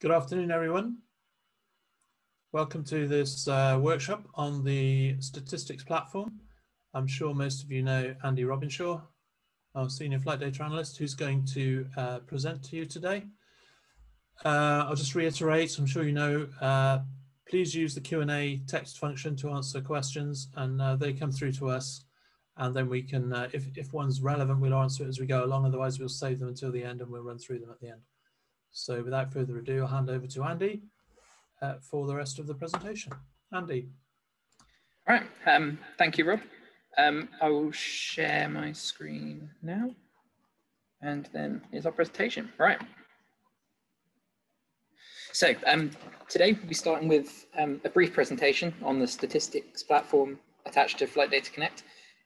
Good afternoon, everyone. Welcome to this uh, workshop on the statistics platform. I'm sure most of you know Andy Robinshaw, our Senior Flight Data Analyst, who's going to uh, present to you today. Uh, I'll just reiterate, I'm sure you know, uh, please use the Q&A text function to answer questions and uh, they come through to us and then we can, uh, if, if one's relevant, we'll answer it as we go along, otherwise we'll save them until the end and we'll run through them at the end. So without further ado, I'll hand over to Andy uh, for the rest of the presentation. Andy. All right, um, thank you, Rob. Um, I will share my screen now. And then here's our presentation. Right. So um, today we'll be starting with um, a brief presentation on the statistics platform attached to Flight Data Connect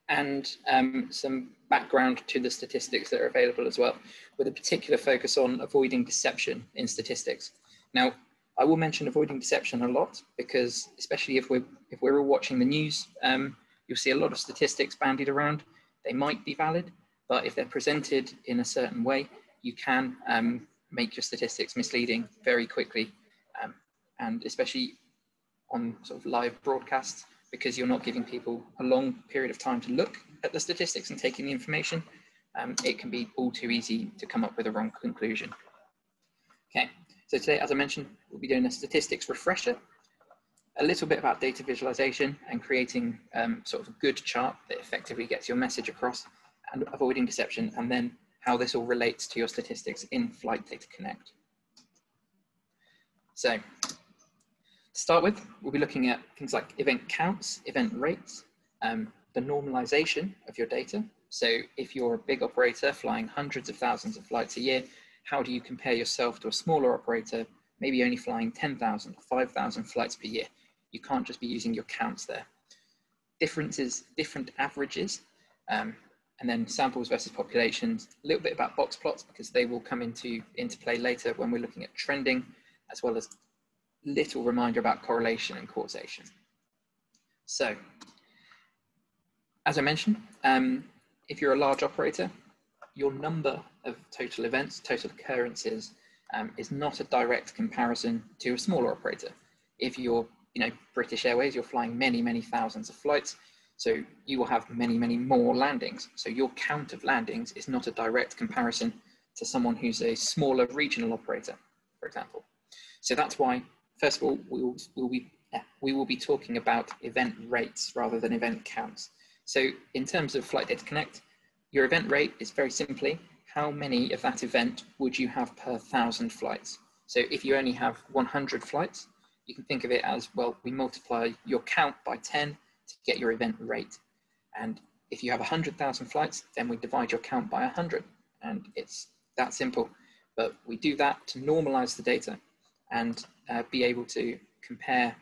and um, some background to the statistics that are available as well, with a particular focus on avoiding deception in statistics. Now, I will mention avoiding deception a lot because, especially if we're if we're all watching the news, um, you'll see a lot of statistics bandied around. They might be valid, but if they're presented in a certain way, you can um, make your statistics misleading very quickly, um, and especially on sort of live broadcasts because you're not giving people a long period of time to look at the statistics and taking the information, um, it can be all too easy to come up with a wrong conclusion. Okay, so today, as I mentioned, we'll be doing a statistics refresher, a little bit about data visualization and creating um, sort of a good chart that effectively gets your message across and avoiding deception, and then how this all relates to your statistics in Flight Data Connect. So to start with, we'll be looking at things like event counts, event rates, um, the normalization of your data. So if you're a big operator flying hundreds of thousands of flights a year, how do you compare yourself to a smaller operator, maybe only flying 10,000 or 5,000 flights per year? You can't just be using your counts there. Differences, different averages, um, and then samples versus populations, a little bit about box plots because they will come into, into play later when we're looking at trending, as well as little reminder about correlation and causation. So, as I mentioned, um, if you're a large operator, your number of total events, total occurrences, um, is not a direct comparison to a smaller operator. If you're, you know, British Airways, you're flying many, many thousands of flights, so you will have many, many more landings. So your count of landings is not a direct comparison to someone who's a smaller regional operator, for example. So that's why first of all, we will, we'll be, we will be talking about event rates rather than event counts. So in terms of Flight Data Connect, your event rate is very simply how many of that event would you have per thousand flights. So if you only have 100 flights, you can think of it as, well, we multiply your count by 10 to get your event rate. And if you have 100,000 flights, then we divide your count by 100. And it's that simple. But we do that to normalize the data and uh, be able to compare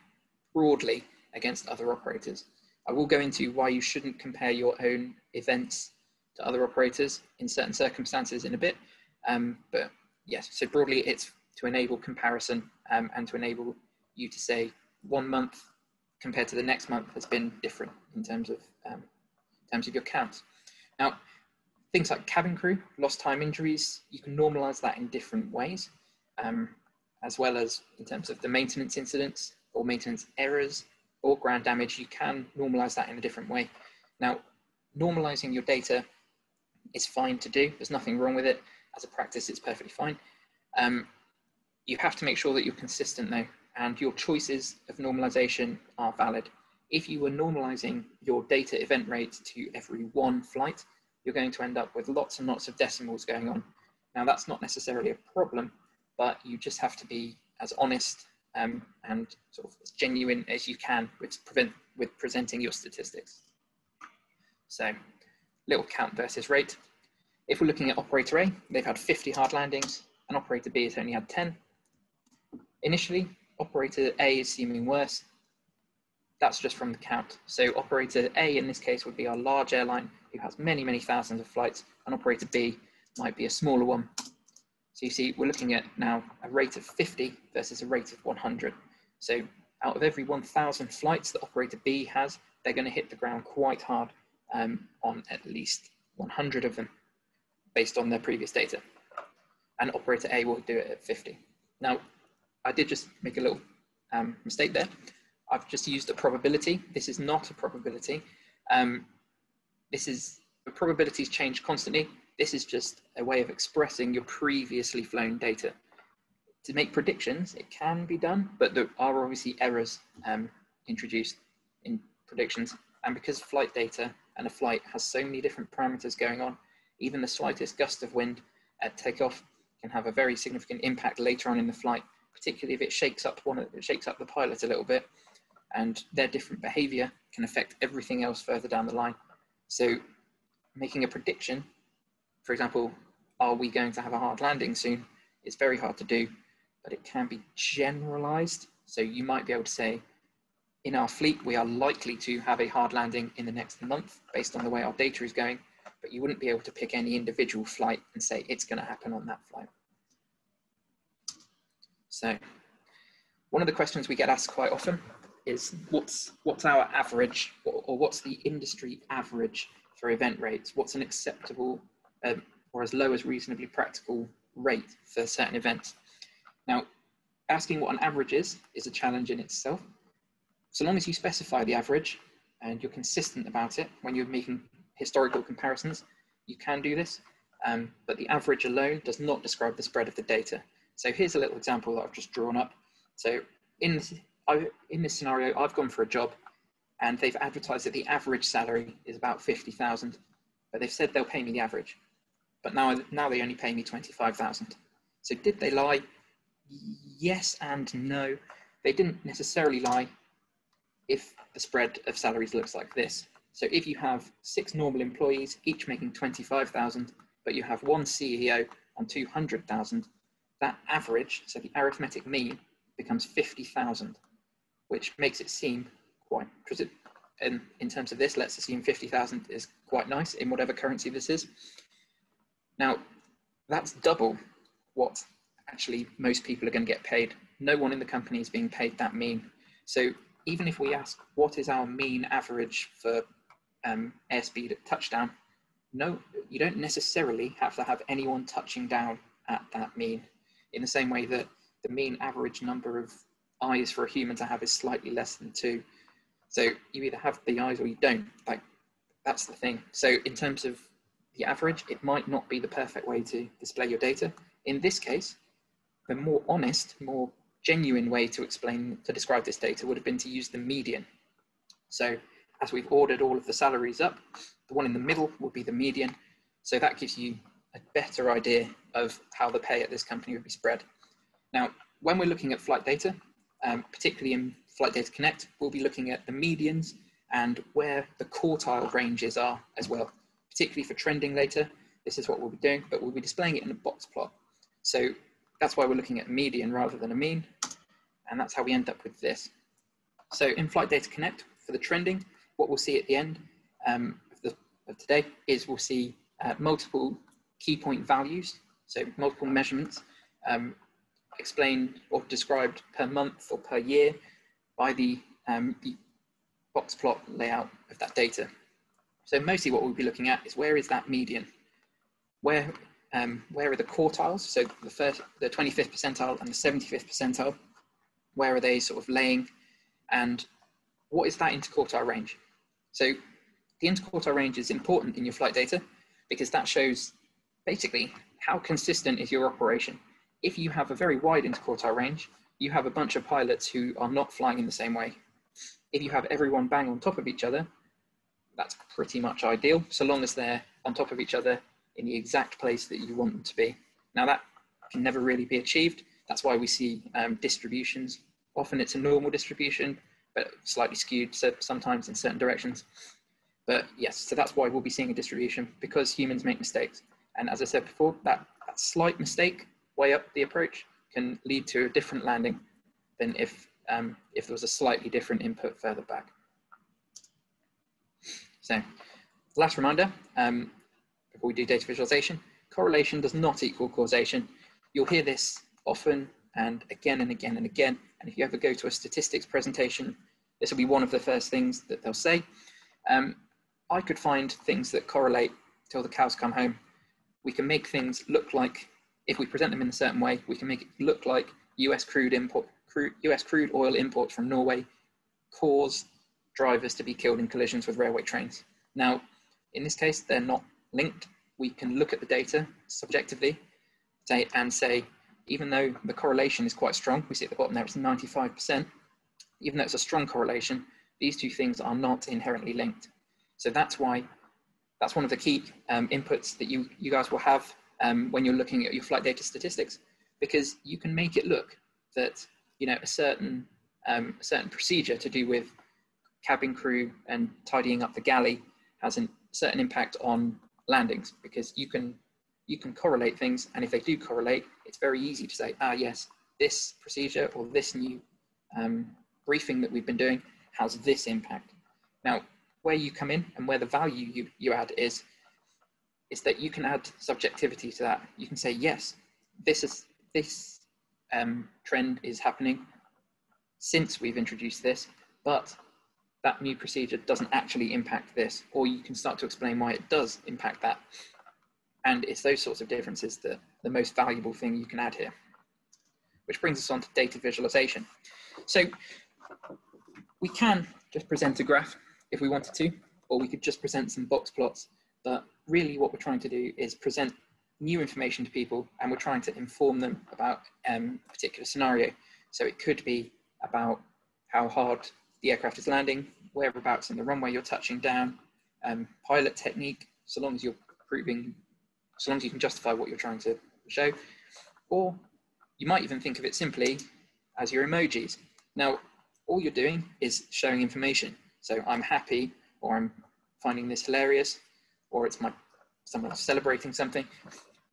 broadly against other operators. I will go into why you shouldn't compare your own events to other operators in certain circumstances in a bit. Um, but yes, so broadly it's to enable comparison um, and to enable you to say one month compared to the next month has been different in terms of um, in terms of your counts. Now, things like cabin crew, lost time injuries, you can normalize that in different ways. Um, as well as in terms of the maintenance incidents or maintenance errors or ground damage, you can normalize that in a different way. Now, normalizing your data is fine to do. There's nothing wrong with it. As a practice, it's perfectly fine. Um, you have to make sure that you're consistent though, and your choices of normalization are valid. If you were normalizing your data event rate to every one flight, you're going to end up with lots and lots of decimals going on. Now, that's not necessarily a problem but you just have to be as honest um, and sort of as genuine as you can with, prevent, with presenting your statistics. So little count versus rate. If we're looking at operator A, they've had 50 hard landings and operator B has only had 10. Initially, operator A is seeming worse. That's just from the count. So operator A in this case would be our large airline who has many, many thousands of flights and operator B might be a smaller one so you see, we're looking at now a rate of 50 versus a rate of 100. So out of every 1,000 flights that operator B has, they're going to hit the ground quite hard um, on at least 100 of them based on their previous data. And operator A will do it at 50. Now, I did just make a little um, mistake there. I've just used a probability. This is not a probability. Um, this is, the probabilities change constantly. This is just a way of expressing your previously flown data. To make predictions, it can be done, but there are obviously errors um, introduced in predictions. And because flight data and a flight has so many different parameters going on, even the slightest gust of wind at takeoff can have a very significant impact later on in the flight, particularly if it shakes up one, it shakes up the pilot a little bit, and their different behavior can affect everything else further down the line. So making a prediction, for example, are we going to have a hard landing soon? It's very hard to do, but it can be generalized. So you might be able to say, in our fleet, we are likely to have a hard landing in the next month based on the way our data is going, but you wouldn't be able to pick any individual flight and say it's going to happen on that flight. So one of the questions we get asked quite often is what's, what's our average or, or what's the industry average for event rates? What's an acceptable um, or as low as reasonably practical rate for certain events? Now, asking what an average is is a challenge in itself. So long as you specify the average and you're consistent about it when you're making historical comparisons, you can do this, um, but the average alone does not describe the spread of the data. So here's a little example that I've just drawn up. So in this, I, in this scenario, I've gone for a job and they've advertised that the average salary is about 50,000, but they've said they'll pay me the average. But now, now they only pay me 25,000. So did they lie? Yes and no. They didn't necessarily lie if the spread of salaries looks like this. So if you have six normal employees, each making 25,000, but you have one CEO on 200,000, that average, so the arithmetic mean, becomes 50,000, which makes it seem quite, in, in terms of this, let's assume 50,000 is quite nice in whatever currency this is. Now, that's double what actually most people are going to get paid. No one in the company is being paid that mean. So even if we ask what is our mean average for um, airspeed at touchdown, no, you don't necessarily have to have anyone touching down at that mean. In the same way that the mean average number of eyes for a human to have is slightly less than two. So you either have the eyes or you don't. Like that's the thing. So in terms of the average, it might not be the perfect way to display your data. In this case, the more honest, more genuine way to explain, to describe this data would have been to use the median. So as we've ordered all of the salaries up, the one in the middle would be the median. So that gives you a better idea of how the pay at this company would be spread. Now, when we're looking at flight data, um, particularly in Flight Data Connect, we'll be looking at the medians and where the quartile ranges are as well, particularly for trending later. This is what we'll be doing, but we'll be displaying it in a box plot. So that's why we're looking at median rather than a mean. And that's how we end up with this. So in Flight Data Connect, for the trending, what we'll see at the end um, of, the, of, today is we'll see uh, multiple key point values, so multiple measurements um, explained or described per month or per year by the, um, the box plot layout of that data. So mostly what we'll be looking at is where is that median? Where, um, where are the quartiles? So the, first, the 25th percentile and the 75th percentile, where are they sort of laying? And what is that interquartile range? So the interquartile range is important in your flight data because that shows basically how consistent is your operation. If you have a very wide interquartile range, you have a bunch of pilots who are not flying in the same way. If you have everyone bang on top of each other, that's pretty much ideal, so long as they're on top of each other in the exact place that you want them to be. Now that can never really be achieved. That's why we see um, distributions. Often it's a normal distribution, but slightly skewed so sometimes in certain directions. But yes, so that's why we'll be seeing a distribution because humans make mistakes. And as I said before, that, that slight mistake way up the approach can lead to a different landing than if, um, if there was a slightly different input further back. So last reminder, um, before we do data visualization, correlation does not equal causation. You'll hear this often and again and again and again. And if you ever go to a statistics presentation, this will be one of the first things that they'll say. Um, I could find things that correlate till the cows come home. We can make things look like, if we present them in a certain way, we can make it look like US crude import, crude, US crude oil imports from Norway cause drivers to be killed in collisions with railway trains. Now, in this case, they're not linked. We can look at the data subjectively say, and say, even though the correlation is quite strong, we see at the bottom there it's 95%, even though it's a strong correlation, these two things are not inherently linked. So that's why, that's one of the key um, inputs that you, you guys will have um, when you're looking at your flight data statistics, because you can make it look that, you know, a certain, um, a certain procedure to do with cabin crew and tidying up the galley has a certain impact on landings because you can you can correlate things and if they do correlate it's very easy to say ah yes this procedure or this new um, briefing that we've been doing has this impact. Now where you come in and where the value you, you add is is that you can add subjectivity to that. You can say yes this is this um, trend is happening since we've introduced this but that new procedure doesn't actually impact this, or you can start to explain why it does impact that. And it's those sorts of differences that the most valuable thing you can add here. Which brings us on to data visualization. So we can just present a graph if we wanted to, or we could just present some box plots. But really what we're trying to do is present new information to people and we're trying to inform them about um, a particular scenario. So it could be about how hard the aircraft is landing, whereabouts in the runway you're touching down, um, pilot technique, so long as you're proving, so long as you can justify what you're trying to show. Or you might even think of it simply as your emojis. Now, all you're doing is showing information. So I'm happy, or I'm finding this hilarious, or it's my someone celebrating something.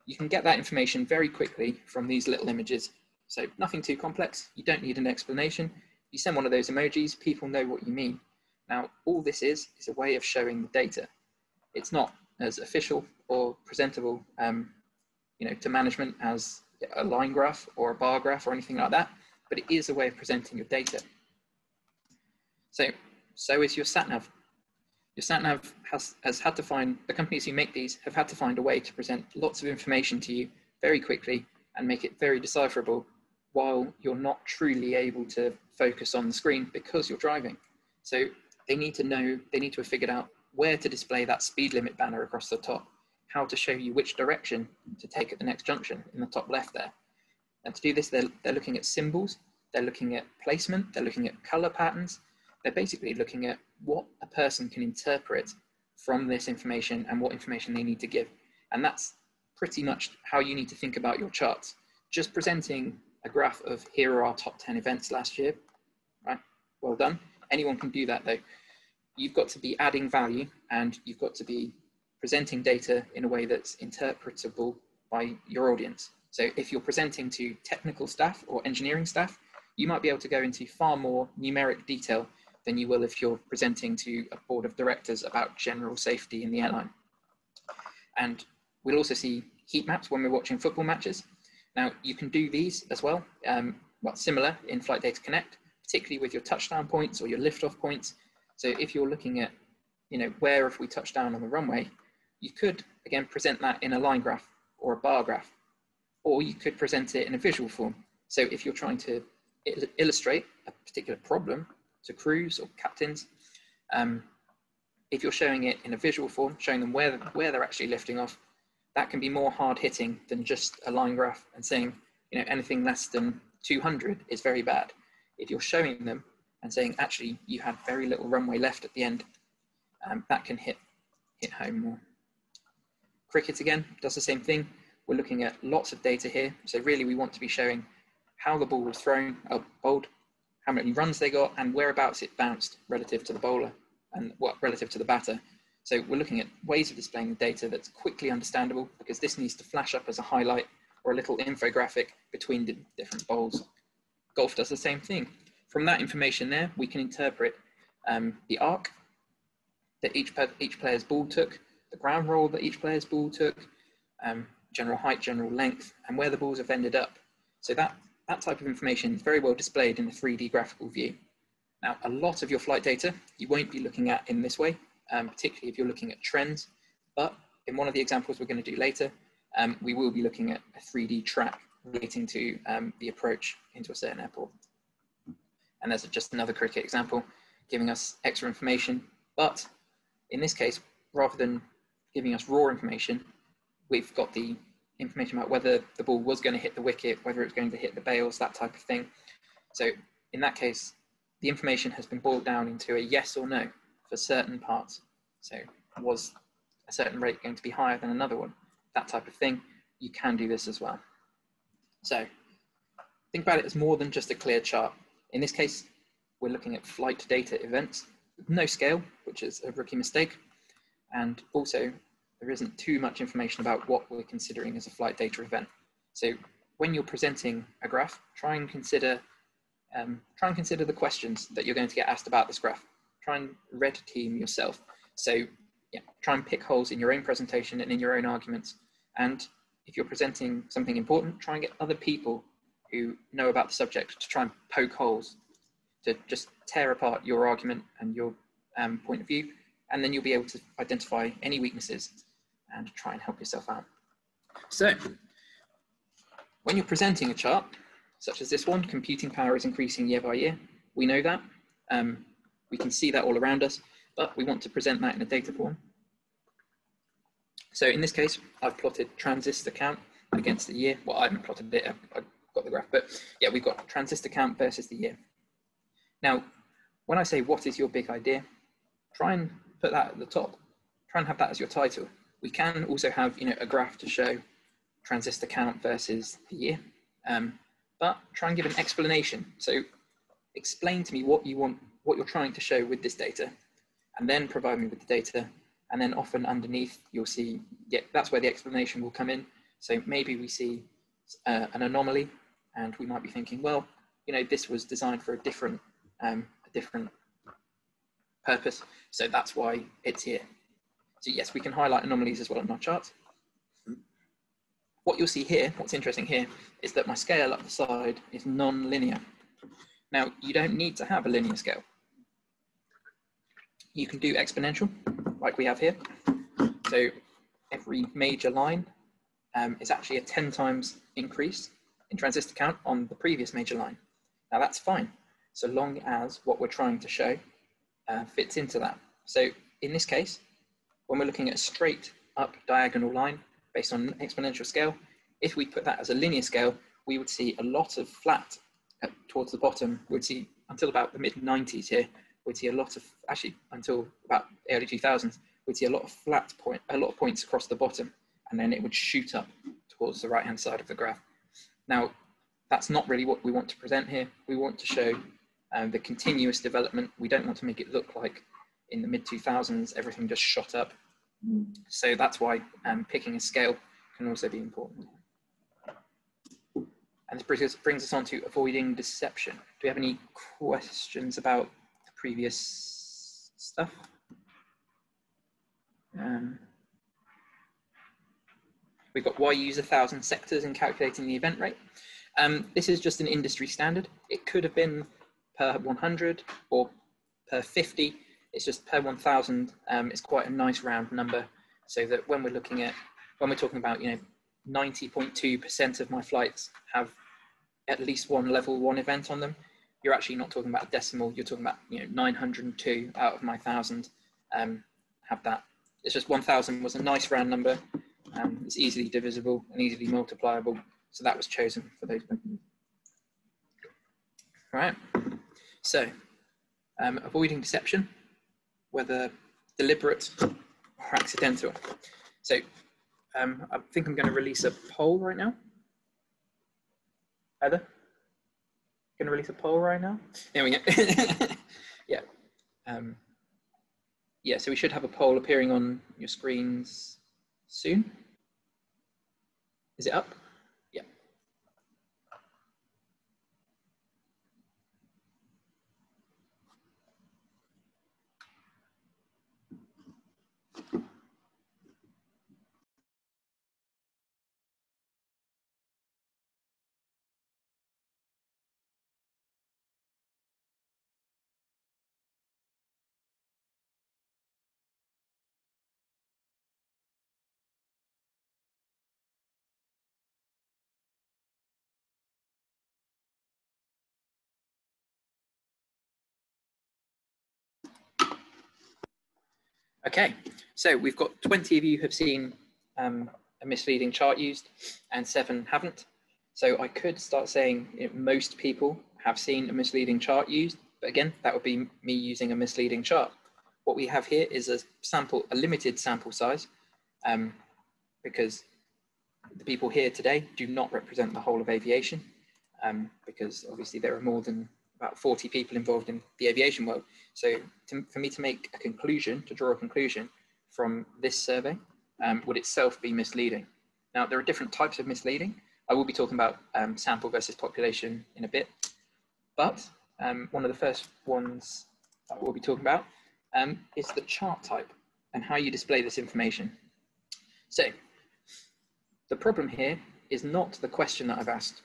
You can get that information very quickly from these little images. So nothing too complex. You don't need an explanation you send one of those emojis, people know what you mean. Now, all this is, is a way of showing the data. It's not as official or presentable um, you know, to management as a line graph or a bar graph or anything like that, but it is a way of presenting your data. So, so is your SatNav. Your SatNav has, has had to find, the companies who make these have had to find a way to present lots of information to you very quickly and make it very decipherable while you're not truly able to focus on the screen because you're driving. So they need to know, they need to have figured out where to display that speed limit banner across the top, how to show you which direction to take at the next junction in the top left there. And to do this, they're, they're looking at symbols, they're looking at placement, they're looking at color patterns. They're basically looking at what a person can interpret from this information and what information they need to give. And that's pretty much how you need to think about your charts. Just presenting a graph of here are our top 10 events last year? Well done. Anyone can do that though. You've got to be adding value and you've got to be presenting data in a way that's interpretable by your audience. So if you're presenting to technical staff or engineering staff, you might be able to go into far more numeric detail than you will if you're presenting to a board of directors about general safety in the airline. And we'll also see heat maps when we're watching football matches. Now you can do these as well, um, well, similar in Flight Data Connect, particularly with your touchdown points or your liftoff points. So if you're looking at, you know, where if we touch down on the runway, you could again present that in a line graph or a bar graph, or you could present it in a visual form. So if you're trying to il illustrate a particular problem to crews or captains, um, if you're showing it in a visual form, showing them where, where they're actually lifting off, that can be more hard hitting than just a line graph and saying, you know, anything less than 200 is very bad. If you're showing them and saying, actually, you had very little runway left at the end, um, that can hit, hit home more. Cricket again does the same thing. We're looking at lots of data here. So really we want to be showing how the ball was thrown, oh, bowled, how many runs they got and whereabouts it bounced relative to the bowler and what relative to the batter. So we're looking at ways of displaying the data that's quickly understandable because this needs to flash up as a highlight or a little infographic between the different bowls. Golf does the same thing. From that information there, we can interpret um, the arc that each, each player's ball took, the ground roll that each player's ball took, um, general height, general length, and where the balls have ended up. So that, that type of information is very well displayed in the 3D graphical view. Now, a lot of your flight data you won't be looking at in this way um, particularly if you're looking at trends. But in one of the examples we're going to do later, um, we will be looking at a 3D track relating to um, the approach into a certain airport. And there's just another cricket example giving us extra information. But in this case, rather than giving us raw information, we've got the information about whether the ball was going to hit the wicket, whether it was going to hit the bails, that type of thing. So in that case, the information has been boiled down into a yes or no for certain parts. So was a certain rate going to be higher than another one? That type of thing. You can do this as well. So think about it as more than just a clear chart. In this case, we're looking at flight data events, no scale, which is a rookie mistake. And also there isn't too much information about what we're considering as a flight data event. So when you're presenting a graph, try and consider um, try and consider the questions that you're going to get asked about this graph. Try and red team yourself. So yeah, try and pick holes in your own presentation and in your own arguments. And if you're presenting something important, try and get other people who know about the subject to try and poke holes, to just tear apart your argument and your um, point of view, and then you'll be able to identify any weaknesses and try and help yourself out. So, when you're presenting a chart, such as this one, computing power is increasing year by year. We know that. Um, we can see that all around us, but we want to present that in a data form. So in this case, I've plotted transistor count against the year. Well, I haven't plotted it, I've got the graph, but yeah, we've got transistor count versus the year. Now, when I say, what is your big idea? Try and put that at the top. Try and have that as your title. We can also have, you know, a graph to show transistor count versus the year, um, but try and give an explanation. So explain to me what you want, what you're trying to show with this data, and then provide me with the data and then often underneath, you'll see, yeah, that's where the explanation will come in. So maybe we see uh, an anomaly and we might be thinking, well, you know, this was designed for a different, um, a different purpose. So that's why it's here. So yes, we can highlight anomalies as well on our charts. What you'll see here, what's interesting here, is that my scale up the side is non-linear. Now, you don't need to have a linear scale. You can do exponential, like we have here. So every major line um, is actually a 10 times increase in transistor count on the previous major line. Now that's fine, so long as what we're trying to show uh, fits into that. So in this case, when we're looking at a straight up diagonal line based on an exponential scale, if we put that as a linear scale, we would see a lot of flat uh, towards the bottom. We'd see until about the mid 90s here, we'd see a lot of, actually until about early 2000s, we'd see a lot of flat point, a lot of points across the bottom, and then it would shoot up towards the right-hand side of the graph. Now, that's not really what we want to present here. We want to show um, the continuous development. We don't want to make it look like in the mid 2000s, everything just shot up. So that's why um, picking a scale can also be important. And this brings us, brings us on to avoiding deception. Do we have any questions about previous stuff. Um, we've got why use a thousand sectors in calculating the event rate. Um, this is just an industry standard. It could have been per 100 or per 50. It's just per 1000. Um, it's quite a nice round number so that when we're looking at, when we're talking about, you know, 90.2% of my flights have at least one level one event on them, you're actually not talking about a decimal. You're talking about you know 902 out of my thousand. Um, have that. It's just 1,000 was a nice round number. Um, it's easily divisible and easily multipliable. So that was chosen for those. All right. So um, avoiding deception, whether deliberate or accidental. So um, I think I'm going to release a poll right now. Heather? Going to release a poll right now. There we go. yeah. Um, yeah, so we should have a poll appearing on your screens soon. Is it up? Okay, so we've got 20 of you have seen um, a misleading chart used and seven haven't. So I could start saying you know, most people have seen a misleading chart used, but again, that would be me using a misleading chart. What we have here is a sample, a limited sample size, um, because the people here today do not represent the whole of aviation, um, because obviously there are more than about 40 people involved in the aviation world. So to, for me to make a conclusion, to draw a conclusion from this survey, um, would itself be misleading. Now, there are different types of misleading. I will be talking about um, sample versus population in a bit, but um, one of the first ones that we'll be talking about um, is the chart type and how you display this information. So the problem here is not the question that I've asked.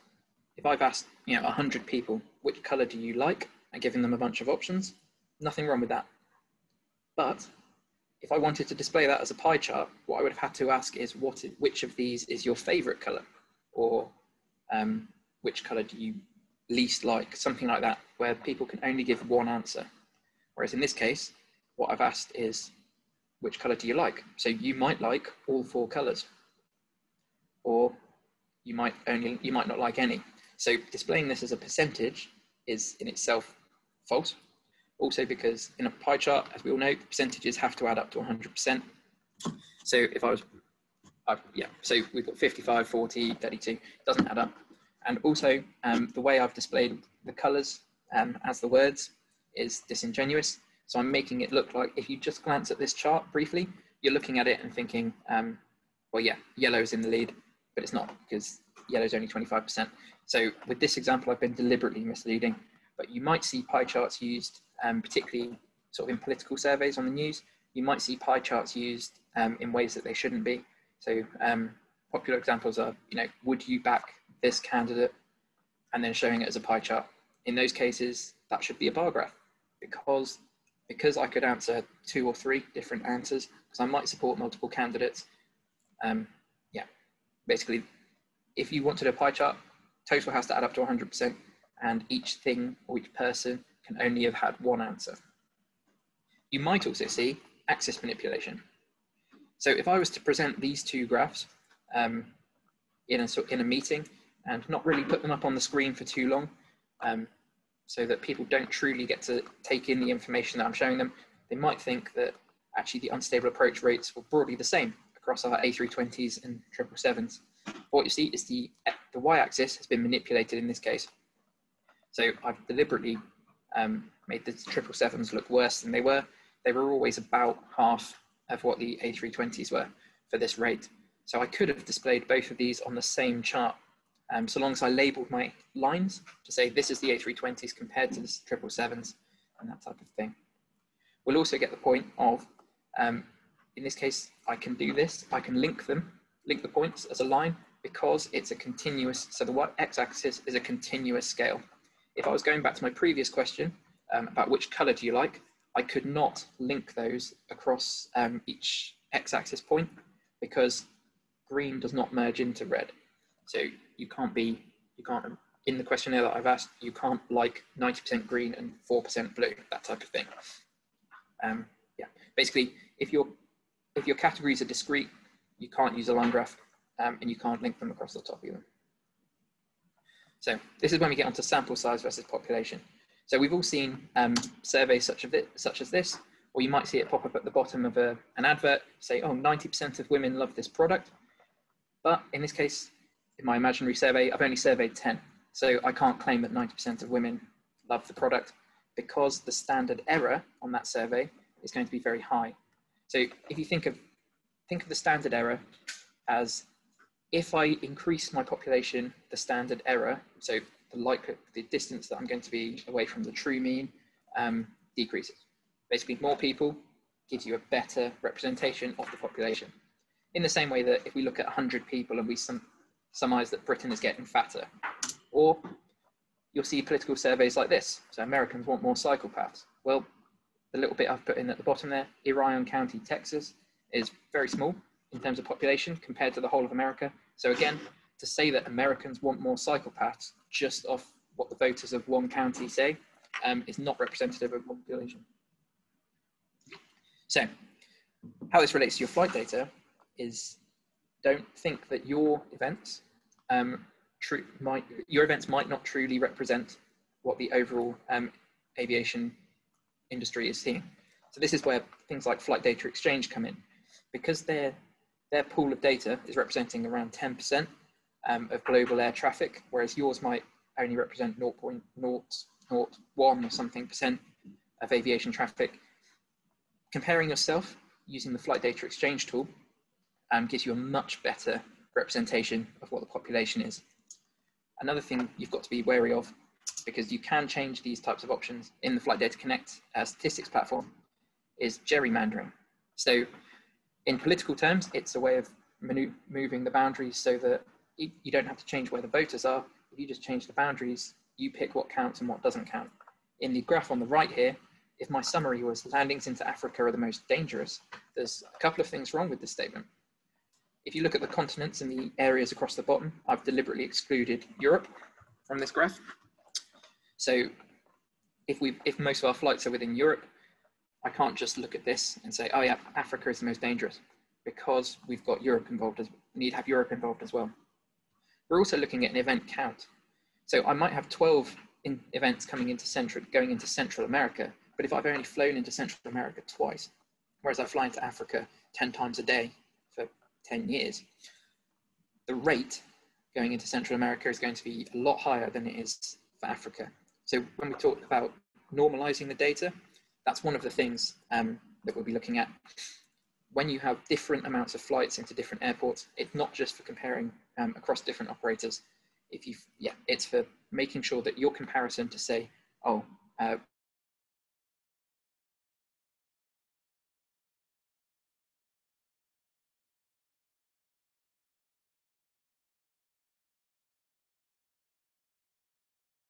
If I've asked, you know, 100 people, which color do you like, and giving them a bunch of options, nothing wrong with that. But if I wanted to display that as a pie chart, what I would have had to ask is what, which of these is your favorite color? Or um, which color do you least like? Something like that, where people can only give one answer. Whereas in this case, what I've asked is, which color do you like? So you might like all four colors, or you might only, you might not like any. So displaying this as a percentage is in itself false also because in a pie chart, as we all know, percentages have to add up to 100%. So if I was, uh, yeah, so we've got 55, 40, 32, doesn't add up. And also um, the way I've displayed the colors um, as the words is disingenuous. So I'm making it look like if you just glance at this chart briefly, you're looking at it and thinking, um, well, yeah, yellow is in the lead, but it's not because yellow is only 25%. So with this example, I've been deliberately misleading, but you might see pie charts used um, particularly sort of in political surveys on the news, you might see pie charts used um, in ways that they shouldn't be. So um, popular examples are, you know, would you back this candidate and then showing it as a pie chart. In those cases, that should be a bar graph because because I could answer two or three different answers because I might support multiple candidates. Um, yeah, basically, if you wanted a pie chart, total has to add up to 100%, and each thing or each person can only have had one answer. You might also see axis manipulation. So if I was to present these two graphs um, in, a, in a meeting and not really put them up on the screen for too long, um, so that people don't truly get to take in the information that I'm showing them, they might think that actually the unstable approach rates were broadly the same across our A320s and 777s. What you see is the, the y-axis has been manipulated in this case. So I've deliberately um, made the triple sevens look worse than they were. They were always about half of what the A320s were for this rate. So I could have displayed both of these on the same chart, um, so long as I labeled my lines to say this is the A320s compared to the triple sevens and that type of thing. We'll also get the point of, um, in this case, I can do this. I can link them, link the points as a line because it's a continuous, so the x-axis is a continuous scale if I was going back to my previous question um, about which color do you like, I could not link those across um, each x-axis point because green does not merge into red. So you can't be, you can't, in the questionnaire that I've asked, you can't like 90% green and 4% blue, that type of thing. Um, yeah, basically, if your, if your categories are discrete, you can't use a line graph um, and you can't link them across the top either. So this is when we get onto sample size versus population. So we've all seen um, surveys such, of it, such as this, or you might see it pop up at the bottom of a, an advert, say, oh, 90% of women love this product. But in this case, in my imaginary survey, I've only surveyed 10. So I can't claim that 90% of women love the product because the standard error on that survey is going to be very high. So if you think of, think of the standard error as if I increase my population, the standard error, so the likelihood, the distance that I'm going to be away from the true mean um, decreases. Basically, more people gives you a better representation of the population. In the same way that if we look at 100 people and we sum, summarize that Britain is getting fatter, or you'll see political surveys like this. So Americans want more psychopaths. Well, the little bit I've put in at the bottom there, Irion County, Texas, is very small in terms of population compared to the whole of America. So again, to say that Americans want more psychopaths just off what the voters of one county say um, is not representative of population. So how this relates to your flight data is don't think that your events um, might your events might not truly represent what the overall um, aviation industry is seeing. So this is where things like flight data exchange come in, because their their pool of data is representing around 10% um, of global air traffic, whereas yours might only represent 0.001 or something percent of aviation traffic. Comparing yourself using the flight data exchange tool um, gives you a much better representation of what the population is. Another thing you've got to be wary of, because you can change these types of options in the Flight Data Connect uh, statistics platform, is gerrymandering. So in political terms, it's a way of moving the boundaries so that you don't have to change where the voters are. If you just change the boundaries, you pick what counts and what doesn't count. In the graph on the right here, if my summary was landings into Africa are the most dangerous, there's a couple of things wrong with this statement. If you look at the continents and the areas across the bottom, I've deliberately excluded Europe from this graph. So if, we, if most of our flights are within Europe, I can't just look at this and say, oh yeah, Africa is the most dangerous because we've got Europe involved as we need to have Europe involved as well. We're also looking at an event count. So I might have 12 in events coming into Central, going into Central America, but if I've only flown into Central America twice, whereas I fly into Africa 10 times a day, for 10 years, the rate going into Central America is going to be a lot higher than it is for Africa. So when we talk about normalizing the data, that's one of the things um, that we'll be looking at. When you have different amounts of flights into different airports, it's not just for comparing um, across different operators. If you, yeah, it's for making sure that your comparison to say, oh, uh,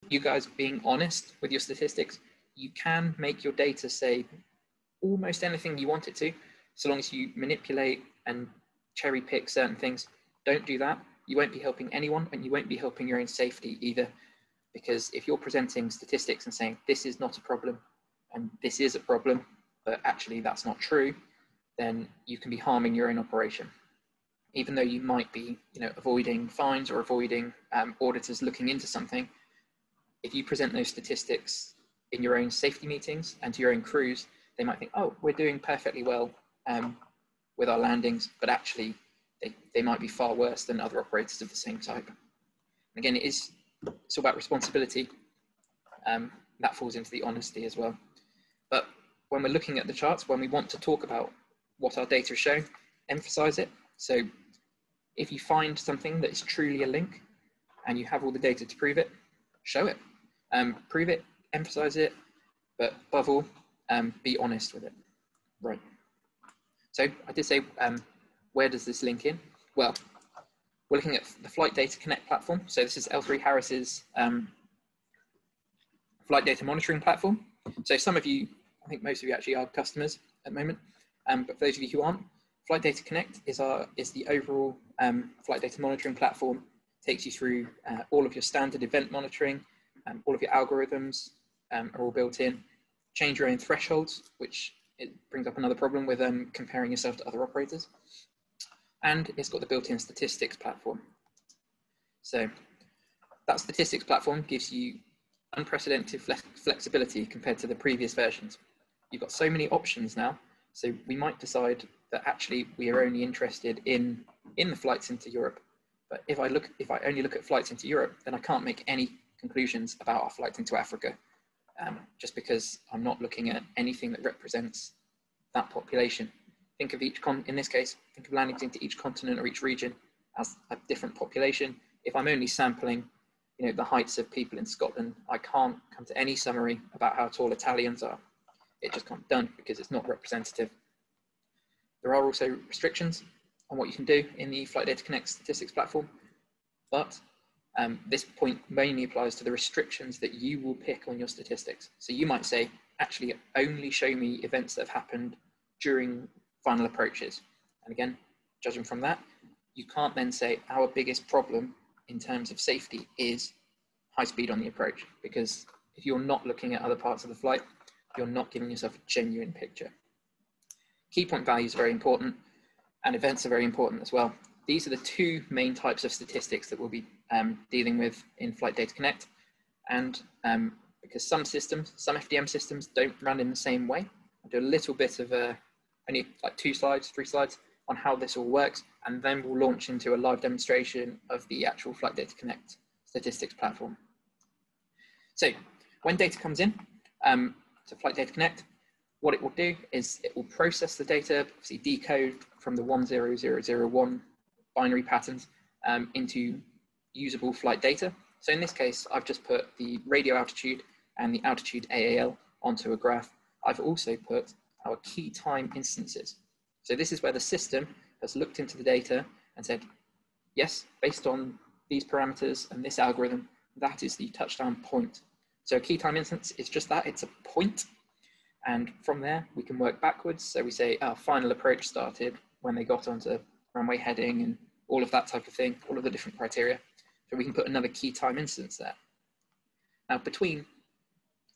you guys being honest with your statistics, you can make your data say almost anything you want it to, so long as you manipulate and cherry pick certain things. Don't do that. You won't be helping anyone and you won't be helping your own safety either. Because if you're presenting statistics and saying this is not a problem and this is a problem, but actually that's not true, then you can be harming your own operation. Even though you might be, you know, avoiding fines or avoiding um, auditors looking into something, if you present those statistics in your own safety meetings and to your own crews, they might think, oh, we're doing perfectly well um, with our landings, but actually they, they might be far worse than other operators of the same type. And again, it is it's all about responsibility. Um, that falls into the honesty as well. But when we're looking at the charts, when we want to talk about what our data is showing, emphasize it. So if you find something that is truly a link and you have all the data to prove it, show it. Um, prove it, emphasize it, but above all, um, be honest with it. Right. So I did say, um, where does this link in? Well, we're looking at the Flight Data Connect platform. So this is L3 Harris's um, flight data monitoring platform. So some of you, I think most of you actually are customers at the moment, um, but for those of you who aren't, Flight Data Connect is, our, is the overall um, flight data monitoring platform It takes you through uh, all of your standard event monitoring, um, all of your algorithms um, are all built in. Change your own thresholds, which it brings up another problem with um, comparing yourself to other operators. And it's got the built-in statistics platform. So that statistics platform gives you unprecedented flex flexibility compared to the previous versions. You've got so many options now, so we might decide that actually we are only interested in, in the flights into Europe but if I look, if I only look at flights into Europe, then I can't make any conclusions about our flights into Africa, um, just because I'm not looking at anything that represents that population. Think of each con, in this case, think of landings into each continent or each region as a different population. If I'm only sampling, you know, the heights of people in Scotland, I can't come to any summary about how tall Italians are. It just can't be done because it's not representative. There are also restrictions on what you can do in the Flight Data Connect statistics platform, but um, this point mainly applies to the restrictions that you will pick on your statistics. So you might say, actually only show me events that have happened during final approaches. And again, judging from that, you can't then say our biggest problem in terms of safety is high speed on the approach, because if you're not looking at other parts of the flight, you're not giving yourself a genuine picture. Key point values are very important and events are very important as well. These are the two main types of statistics that we'll be um, dealing with in Flight Data Connect. And um, because some systems, some FDM systems don't run in the same way, I'll do a little bit of a, only like two slides, three slides on how this all works, and then we'll launch into a live demonstration of the actual Flight Data Connect statistics platform. So when data comes in um, to Flight Data Connect, what it will do is it will process the data, obviously decode from the 10001 binary patterns um, into usable flight data. So in this case, I've just put the radio altitude and the altitude AAL onto a graph. I've also put our key time instances. So this is where the system has looked into the data and said, yes, based on these parameters and this algorithm, that is the touchdown point. So a key time instance is just that, it's a point. And from there, we can work backwards. So we say our final approach started when they got onto runway heading and all of that type of thing, all of the different criteria. So we can put another key time instance there. Now between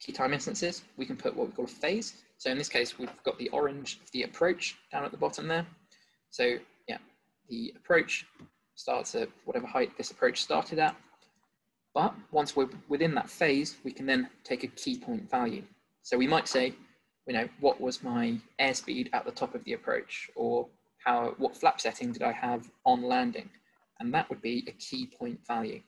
key time instances, we can put what we call a phase. So in this case, we've got the orange the approach down at the bottom there. So yeah, the approach starts at whatever height this approach started at. But once we're within that phase, we can then take a key point value. So we might say, you know, what was my airspeed at the top of the approach or how, what flap setting did I have on landing? And that would be a key point value.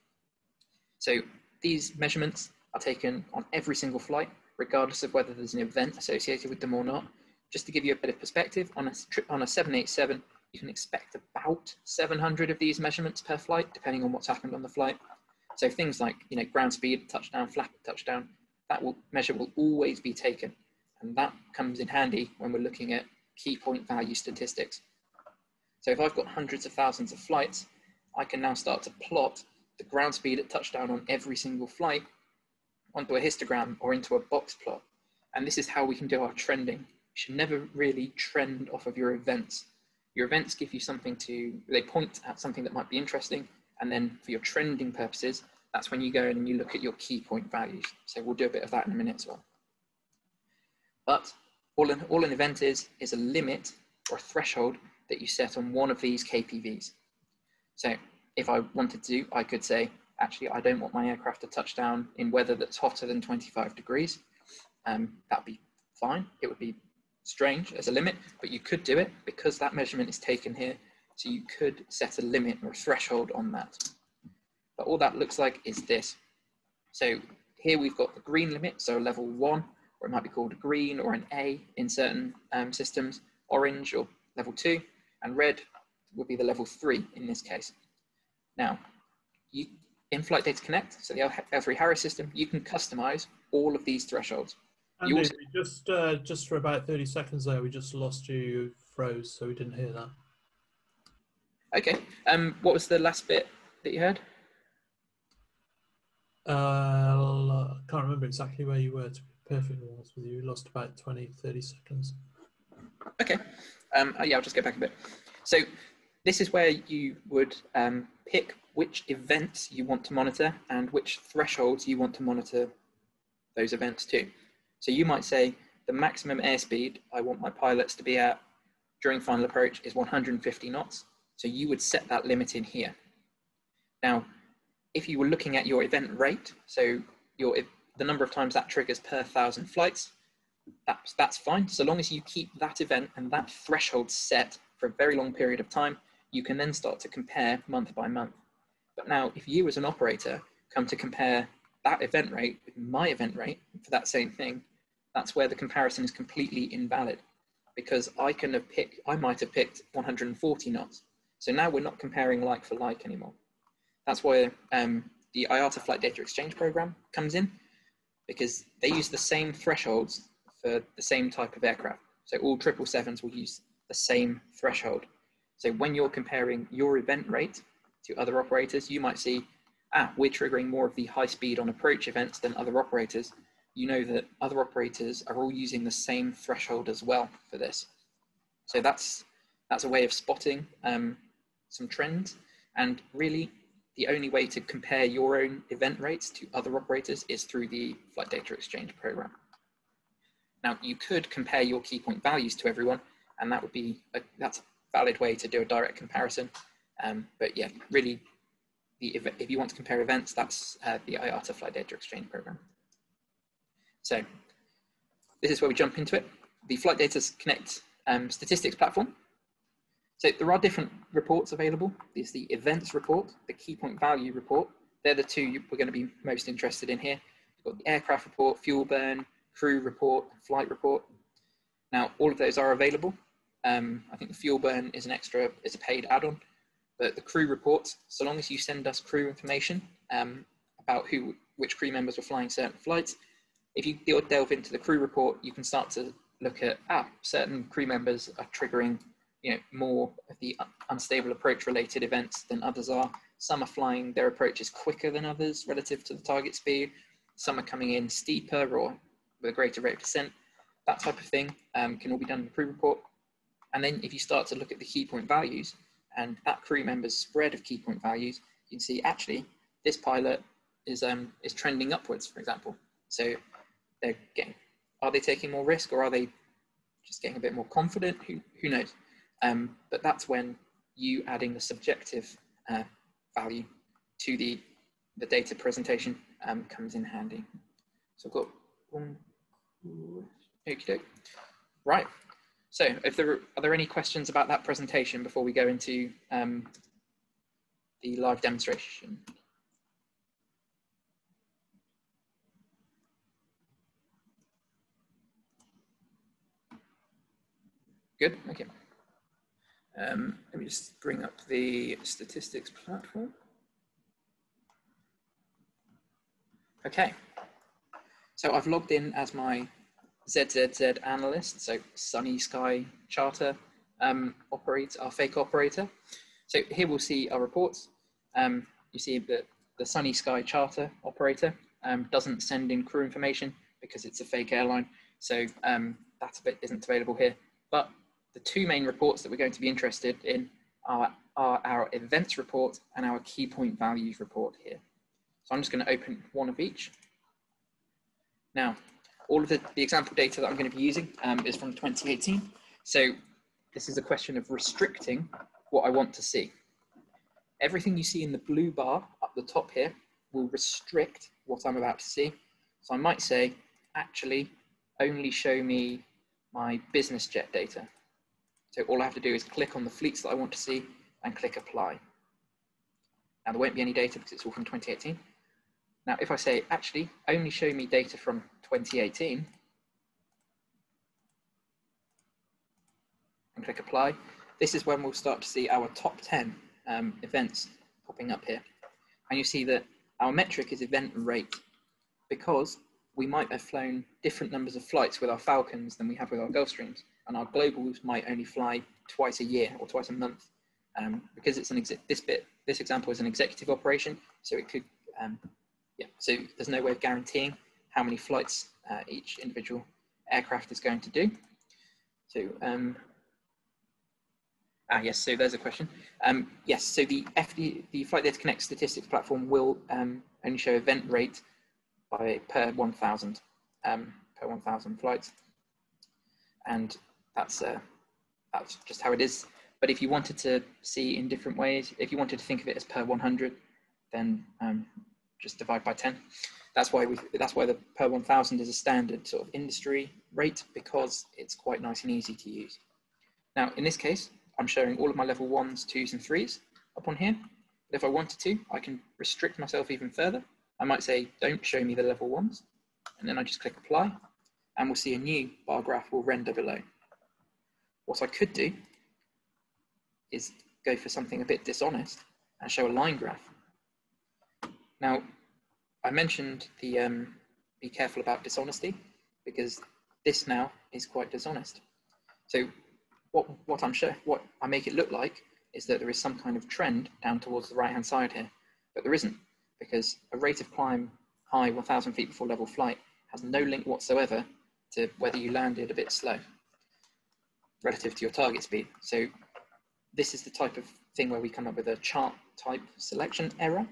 So these measurements are taken on every single flight, regardless of whether there's an event associated with them or not. Just to give you a bit of perspective, on a trip on a 787, you can expect about 700 of these measurements per flight, depending on what's happened on the flight. So things like you know ground speed, touchdown, flap, touchdown, that will measure will always be taken, and that comes in handy when we're looking at key point value statistics. So if I've got hundreds of thousands of flights, I can now start to plot the ground speed at touchdown on every single flight onto a histogram or into a box plot. And this is how we can do our trending. You should never really trend off of your events. Your events give you something to, they point at something that might be interesting. And then for your trending purposes, that's when you go in and you look at your key point values. So we'll do a bit of that in a minute as well. But all an, all an event is, is a limit or a threshold that you set on one of these KPVs. So if I wanted to, I could say, actually, I don't want my aircraft to touch down in weather that's hotter than 25 degrees. Um, that'd be fine. It would be strange as a limit, but you could do it because that measurement is taken here. So you could set a limit or a threshold on that. But all that looks like is this. So here we've got the green limit, so level one, or it might be called a green or an A in certain um, systems, orange or level two, and red would be the level three in this case. Now, you, in Flight Data Connect, so the L3Harris system, you can customize all of these thresholds. Andy, also, just uh, just for about 30 seconds there, we just lost you, froze, so we didn't hear that. Okay. Um, what was the last bit that you heard? Uh, I can't remember exactly where you were, to be perfectly honest with you. We lost about 20, 30 seconds. Okay. Um, oh, yeah, I'll just go back a bit. So this is where you would um, pick which events you want to monitor and which thresholds you want to monitor those events to. So you might say the maximum airspeed I want my pilots to be at during final approach is 150 knots. So you would set that limit in here. Now, if you were looking at your event rate, so your the number of times that triggers per thousand flights, that's, that's fine. So long as you keep that event and that threshold set for a very long period of time, you can then start to compare month by month. But now, if you as an operator come to compare that event rate with my event rate for that same thing, that's where the comparison is completely invalid because I can have picked, I might have picked 140 knots. So now we're not comparing like for like anymore. That's where um, the IATA Flight Data Exchange Program comes in because they use the same thresholds for the same type of aircraft. So all 777s will use the same threshold. So when you're comparing your event rate to other operators, you might see, ah, we're triggering more of the high speed on approach events than other operators. You know that other operators are all using the same threshold as well for this. So that's, that's a way of spotting um, some trends. And really, the only way to compare your own event rates to other operators is through the Flight Data Exchange program. Now, you could compare your key point values to everyone, and that would be a, that's a valid way to do a direct comparison. Um, but yeah, really, the, if, if you want to compare events, that's uh, the IATA Flight Data Exchange Program. So this is where we jump into it. The Flight Data Connect um, statistics platform. So there are different reports available. There's the events report, the key point value report. They're the two we're going to be most interested in here. We've got the aircraft report, fuel burn, crew report, flight report. Now, all of those are available. Um, I think the fuel burn is an extra, it's a paid add-on, but the crew reports, so long as you send us crew information um, about who, which crew members were flying certain flights, if you delve into the crew report, you can start to look at ah, certain crew members are triggering you know more of the unstable approach related events than others are. Some are flying their approaches quicker than others relative to the target speed. Some are coming in steeper or with a greater rate of descent. That type of thing um, can all be done in the crew report. And then if you start to look at the key point values and that crew member's spread of key point values, you can see actually this pilot is um, is trending upwards, for example. So they're getting, are they taking more risk or are they just getting a bit more confident? Who, who knows? Um, but that's when you adding the subjective uh, value to the, the data presentation um, comes in handy. So I've got one, okay, right. So if there are there any questions about that presentation before we go into um, the live demonstration? Good, okay. Um, let me just bring up the statistics platform. Okay, so I've logged in as my ZZZ analyst, so Sunny Sky Charter um, operator, our fake operator. So here we'll see our reports. Um, you see that the Sunny Sky Charter operator um, doesn't send in crew information because it's a fake airline. So um, that bit isn't available here. But the two main reports that we're going to be interested in are, are our events report and our key point values report here. So I'm just going to open one of each. Now, all of the, the example data that I'm going to be using um, is from 2018. So this is a question of restricting what I want to see. Everything you see in the blue bar up the top here will restrict what I'm about to see. So I might say, actually, only show me my business jet data. So all I have to do is click on the fleets that I want to see and click apply. Now there won't be any data because it's all from 2018. Now if I say, actually, only show me data from 2018, and click apply, this is when we'll start to see our top 10 um, events popping up here. And you see that our metric is event rate because we might have flown different numbers of flights with our Falcons than we have with our Gulfstreams and our globals might only fly twice a year or twice a month um, because it's an this bit this example is an executive operation so it could um, yeah so there's no way of guaranteeing how many flights uh, each individual aircraft is going to do. So um, ah yes so there's a question. Um, yes so the FD the flight data connect statistics platform will um, only show event rate by per 1000 um, per 1000 flights. And that's uh, that's just how it is. But if you wanted to see in different ways, if you wanted to think of it as per 100, then um, just divide by 10. That's why we that's why the per 1000 is a standard sort of industry rate because it's quite nice and easy to use. Now in this case, I'm showing all of my level ones, twos, and threes up on here. But if I wanted to, I can restrict myself even further. I might say, don't show me the level ones, and then I just click apply, and we'll see a new bar graph will render below. What I could do is go for something a bit dishonest and show a line graph. Now, I mentioned the um, be careful about dishonesty because this now is quite dishonest. So what, what I'm sure, what I make it look like is that there is some kind of trend down towards the right hand side here, but there isn't because a rate of climb high 1000 feet before level flight has no link whatsoever to whether you landed a bit slow relative to your target speed. So this is the type of thing where we come up with a chart type selection error.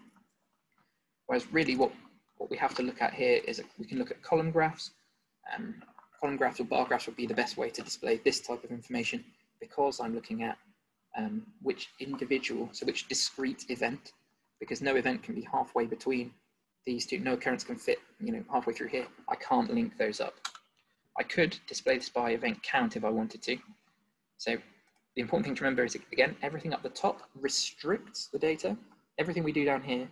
Whereas really what, what we have to look at here is we can look at column graphs. Um, column graphs or bar graphs would be the best way to display this type of information because I'm looking at um, which individual, so which discrete event, because no event can be halfway between these two, no occurrence can fit, you know, halfway through here. I can't link those up. I could display this by event count if I wanted to. So the important thing to remember is, again, everything up the top restricts the data. Everything we do down here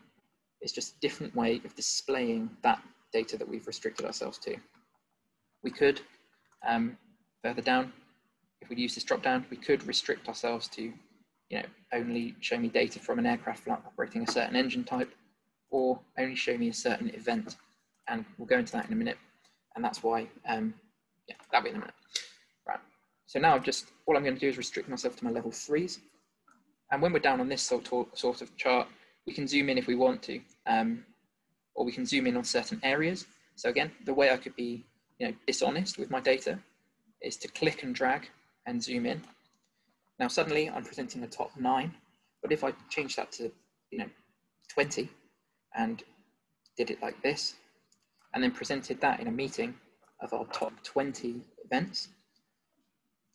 is just a different way of displaying that data that we've restricted ourselves to. We could, um, further down, if we use this drop down, we could restrict ourselves to, you know, only show me data from an aircraft operating a certain engine type, or only show me a certain event. And we'll go into that in a minute. And that's why, um, yeah, that'll be in a minute. Right. So now I've just, all I'm going to do is restrict myself to my level threes. And when we're down on this sort of chart, we can zoom in if we want to, um, or we can zoom in on certain areas. So again, the way I could be you know, dishonest with my data is to click and drag and zoom in. Now suddenly I'm presenting the top nine, but if I change that to you know 20 and did it like this, and then presented that in a meeting of our top 20 events,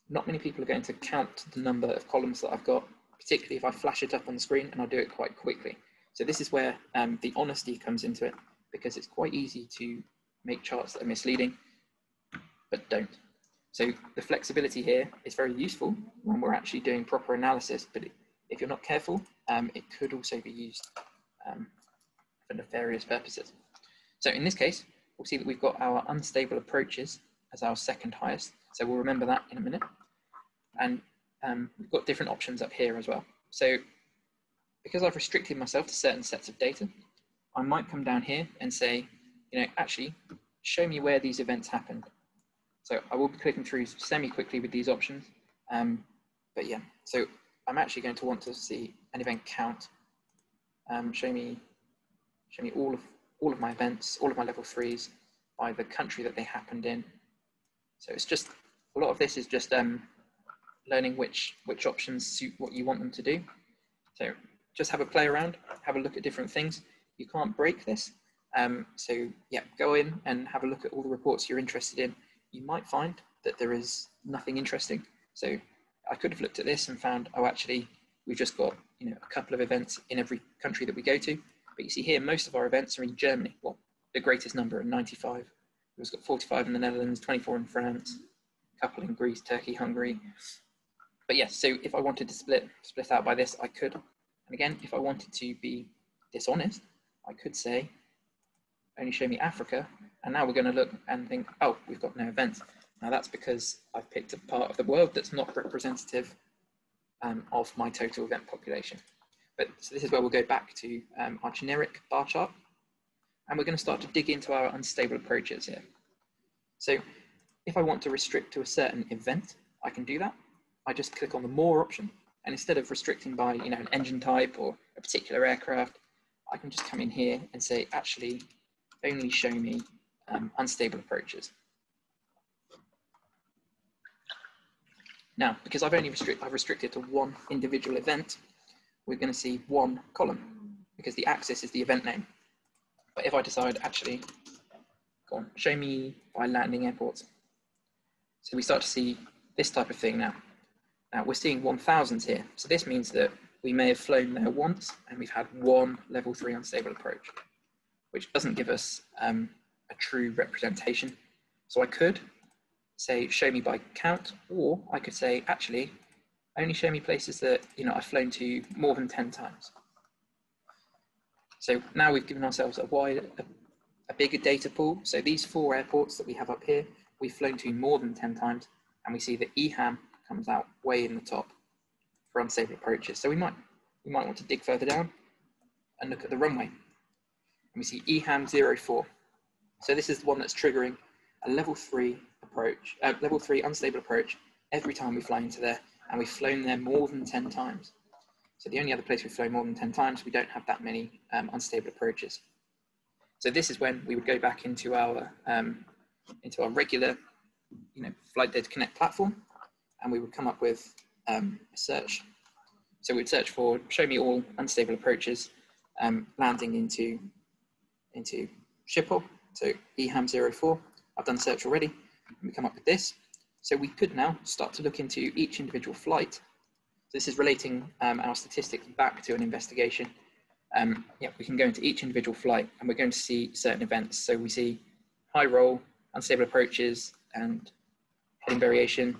not many people are going to count the number of columns that I've got, particularly if I flash it up on the screen and I'll do it quite quickly. So this is where um, the honesty comes into it because it's quite easy to make charts that are misleading but don't. So the flexibility here is very useful when we're actually doing proper analysis, but if you're not careful, um, it could also be used um, for nefarious purposes. So in this case, we'll see that we've got our unstable approaches as our second highest. So we'll remember that in a minute. And um, we've got different options up here as well. So because I've restricted myself to certain sets of data, I might come down here and say, you know, actually show me where these events happened. So I will be clicking through semi-quickly with these options. Um, but yeah, so I'm actually going to want to see an event count. Um, show me, show me all of all of my events, all of my level threes by the country that they happened in. So it's just a lot of this is just um, learning which which options suit what you want them to do. So just have a play around, have a look at different things. You can't break this. Um, so yeah, go in and have a look at all the reports you're interested in you might find that there is nothing interesting. So I could have looked at this and found, oh, actually, we've just got you know a couple of events in every country that we go to. But you see here, most of our events are in Germany. Well, the greatest number in 95. We've got 45 in the Netherlands, 24 in France, a couple in Greece, Turkey, Hungary. But yes, so if I wanted to split split out by this, I could. And again, if I wanted to be dishonest, I could say only show me Africa. And now we're going to look and think, oh, we've got no events. Now that's because I've picked a part of the world that's not representative um, of my total event population. But so this is where we'll go back to um, our generic bar chart. And we're going to start to dig into our unstable approaches here. So if I want to restrict to a certain event, I can do that. I just click on the more option. And instead of restricting by you know, an engine type or a particular aircraft, I can just come in here and say, actually, only show me um, unstable approaches. Now, because I've only restrict, I've restricted to one individual event, we're going to see one column because the axis is the event name. But if I decide actually, go on, show me by landing airports. So we start to see this type of thing now. Now we're seeing 1000s here. So this means that we may have flown there once and we've had one level three unstable approach which doesn't give us um, a true representation. So I could say, show me by count, or I could say, actually, only show me places that you know I've flown to more than 10 times. So now we've given ourselves a wide, a, a bigger data pool. So these four airports that we have up here, we've flown to more than 10 times, and we see that EHAM comes out way in the top for unstable approaches. So we might, we might want to dig further down and look at the runway and we see EHAM 04. So this is the one that's triggering a level three approach, uh, level three unstable approach every time we fly into there, and we've flown there more than 10 times. So the only other place we've flown more than 10 times, we don't have that many um, unstable approaches. So this is when we would go back into our um, into our regular, you know, Flight Data Connect platform, and we would come up with um, a search. So we'd search for show me all unstable approaches um, landing into into Schiphol, so EHAM 04. I've done search already. and we come up with this. So we could now start to look into each individual flight. This is relating um, our statistics back to an investigation. Um, yeah, we can go into each individual flight and we're going to see certain events. So we see high roll, unstable approaches, and heading variation.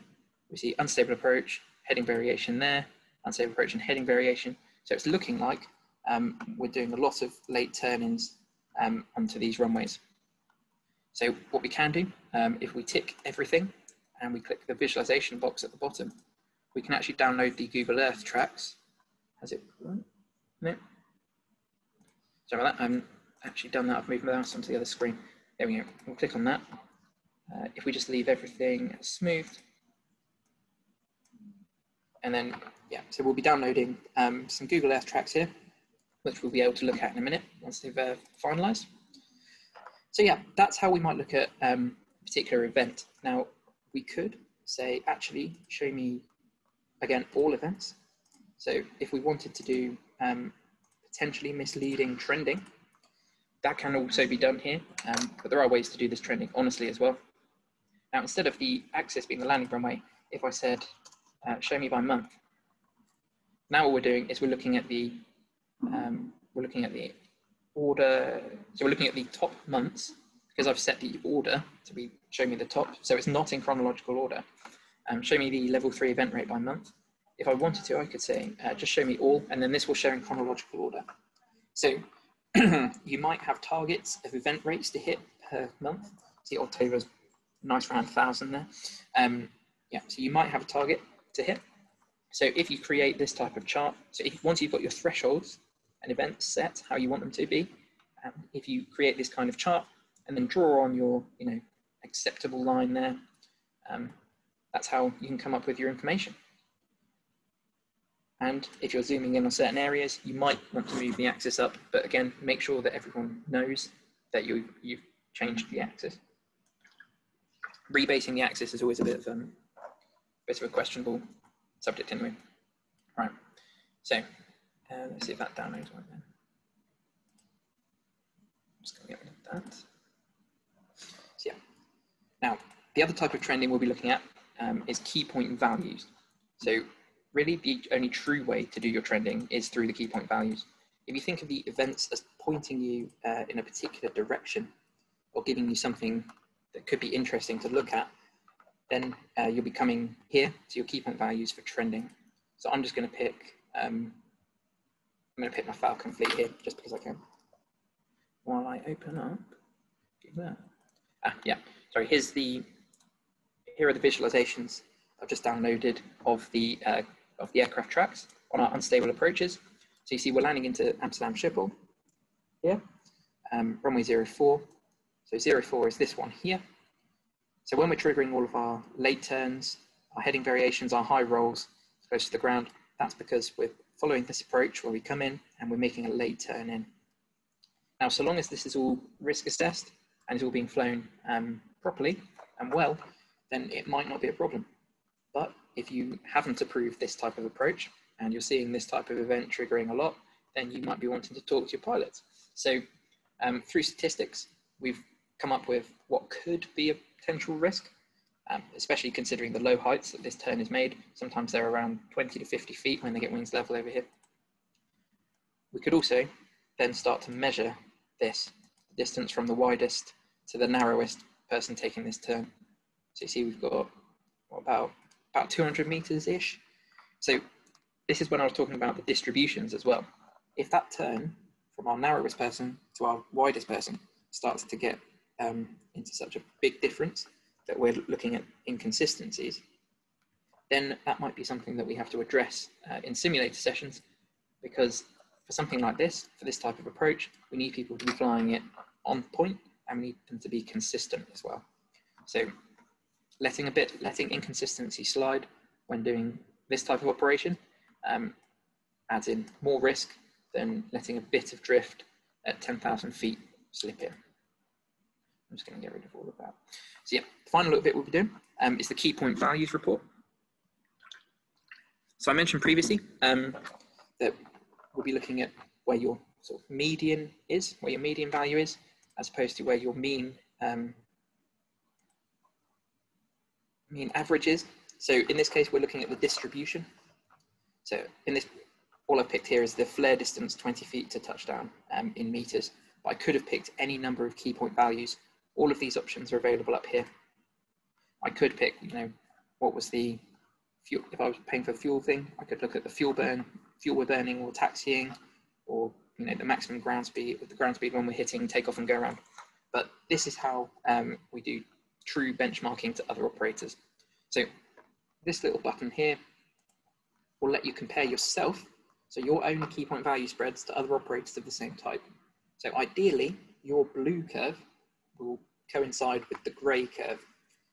We see unstable approach, heading variation there, unstable approach and heading variation. So it's looking like um, we're doing a lot of late turn-ins um, onto these runways. So what we can do, um, if we tick everything and we click the visualization box at the bottom, we can actually download the Google Earth tracks. Has it No. Sorry about that. I'm actually done that. I've moved my mouse onto the other screen. There we go. We'll click on that. Uh, if we just leave everything smooth, and then, yeah, so we'll be downloading um, some Google Earth tracks here, which we'll be able to look at in a minute once they've uh, finalized. So yeah, that's how we might look at um, a particular event. Now, we could say, actually, show me, again, all events. So if we wanted to do um, potentially misleading trending, that can also be done here, um, but there are ways to do this trending honestly as well. Now, instead of the axis being the landing runway, if I said, uh, show me by month, now what we're doing is we're looking at the, um, we're looking at the order, so we're looking at the top months, because I've set the order to be show me the top, so it's not in chronological order. Um, show me the level three event rate by month. If I wanted to, I could say, uh, just show me all, and then this will show in chronological order. So you might have targets of event rates to hit per month. See October's nice round thousand there. Um, yeah, so you might have a target to hit. So if you create this type of chart, so if once you've got your thresholds and events set how you want them to be, um, if you create this kind of chart and then draw on your you know acceptable line there, um, that's how you can come up with your information. And if you're zooming in on certain areas, you might want to move the axis up, but again, make sure that everyone knows that you, you've changed the axis. Rebasing the axis is always a bit of, um, bit of a questionable subject anyway. Right, so uh, let's see if that downloads right then. I'm just gonna get rid of that. So yeah, now the other type of trending we'll be looking at um, is key point values. So really the only true way to do your trending is through the key point values. If you think of the events as pointing you uh, in a particular direction or giving you something that could be interesting to look at, then uh, you'll be coming here to your key point values for trending. So I'm just going to pick, um, I'm going to pick my Falcon fleet here just because I can. While I open up, that. Ah, yeah, sorry, here's the, here are the visualizations I've just downloaded of the uh, of the aircraft tracks on our unstable approaches. So you see we're landing into Amsterdam Schiphol here, um, runway 04. So 04 is this one here. So when we're triggering all of our late turns, our heading variations, our high rolls close to the ground, that's because we're following this approach where we come in and we're making a late turn in. Now, so long as this is all risk assessed and is all being flown um, properly and well, then it might not be a problem. But if you haven't approved this type of approach and you're seeing this type of event triggering a lot, then you might be wanting to talk to your pilots. So um, through statistics, we've come up with what could be a potential risk, um, especially considering the low heights that this turn is made. Sometimes they're around 20 to 50 feet when they get wings level over here. We could also then start to measure this distance from the widest to the narrowest person taking this turn. So you see we've got what, about about 200 meters ish. So this is when I was talking about the distributions as well. If that turn from our narrowest person to our widest person starts to get um, into such a big difference that we're looking at inconsistencies, then that might be something that we have to address uh, in simulator sessions because for something like this, for this type of approach, we need people to be flying it on point and we need them to be consistent as well. So letting a bit, letting inconsistency slide when doing this type of operation um, adds in more risk than letting a bit of drift at 10,000 feet slip in. I'm just going to get rid of all of that. So yeah, the final little bit we'll be doing um, is the key point values report. So I mentioned previously um, that we'll be looking at where your sort of median is, where your median value is, as opposed to where your mean um, mean averages. So in this case, we're looking at the distribution. So in this, all I've picked here is the flare distance, 20 feet to touchdown um, in meters. But I could have picked any number of key point values. All of these options are available up here. I could pick, you know, what was the fuel, if I was paying for fuel thing, I could look at the fuel burn, fuel we're burning or taxiing, or, you know, the maximum ground speed, with the ground speed when we're hitting takeoff and go around. But this is how um, we do true benchmarking to other operators. So this little button here will let you compare yourself, so your own key point value spreads to other operators of the same type. So ideally, your blue curve will coincide with the gray curve.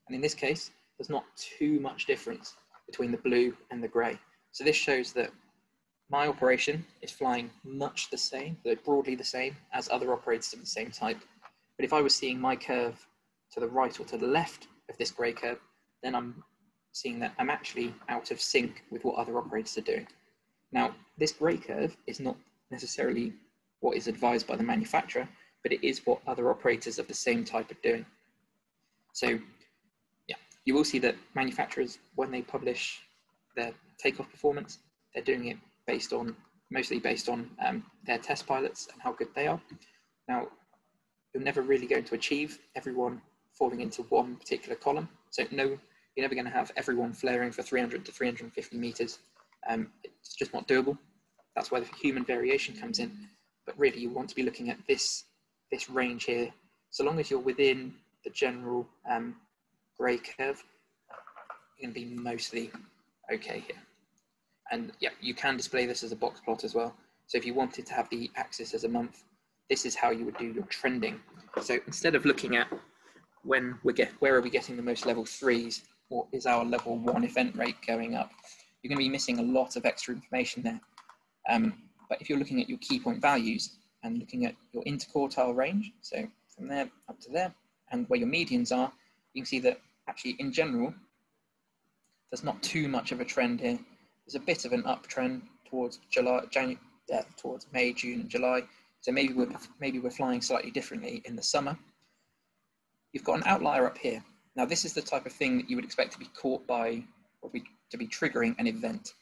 And in this case, there's not too much difference between the blue and the gray. So this shows that my operation is flying much the same, broadly the same as other operators of the same type. But if I was seeing my curve to the right or to the left of this grey curve, then I'm seeing that I'm actually out of sync with what other operators are doing. Now, this grey curve is not necessarily what is advised by the manufacturer, but it is what other operators of the same type are doing. So, yeah, you will see that manufacturers, when they publish their takeoff performance, they're doing it based on mostly based on um, their test pilots and how good they are. Now, you're never really going to achieve everyone falling into one particular column. So no, you're never going to have everyone flaring for 300 to 350 meters. Um, it's just not doable. That's where the human variation comes in. But really, you want to be looking at this this range here. So long as you're within the general um, grey curve, you're going to be mostly okay here. And yeah, you can display this as a box plot as well. So if you wanted to have the axis as a month, this is how you would do your trending. So instead of looking at when we get where are we getting the most level threes or is our level one event rate going up you're going to be missing a lot of extra information there um, but if you're looking at your key point values and looking at your interquartile range so from there up to there and where your medians are you can see that actually in general there's not too much of a trend here there's a bit of an uptrend towards July January uh, towards May June and July so maybe we're maybe we're flying slightly differently in the summer you've got an outlier up here. Now, this is the type of thing that you would expect to be caught by, or be, to be triggering an event.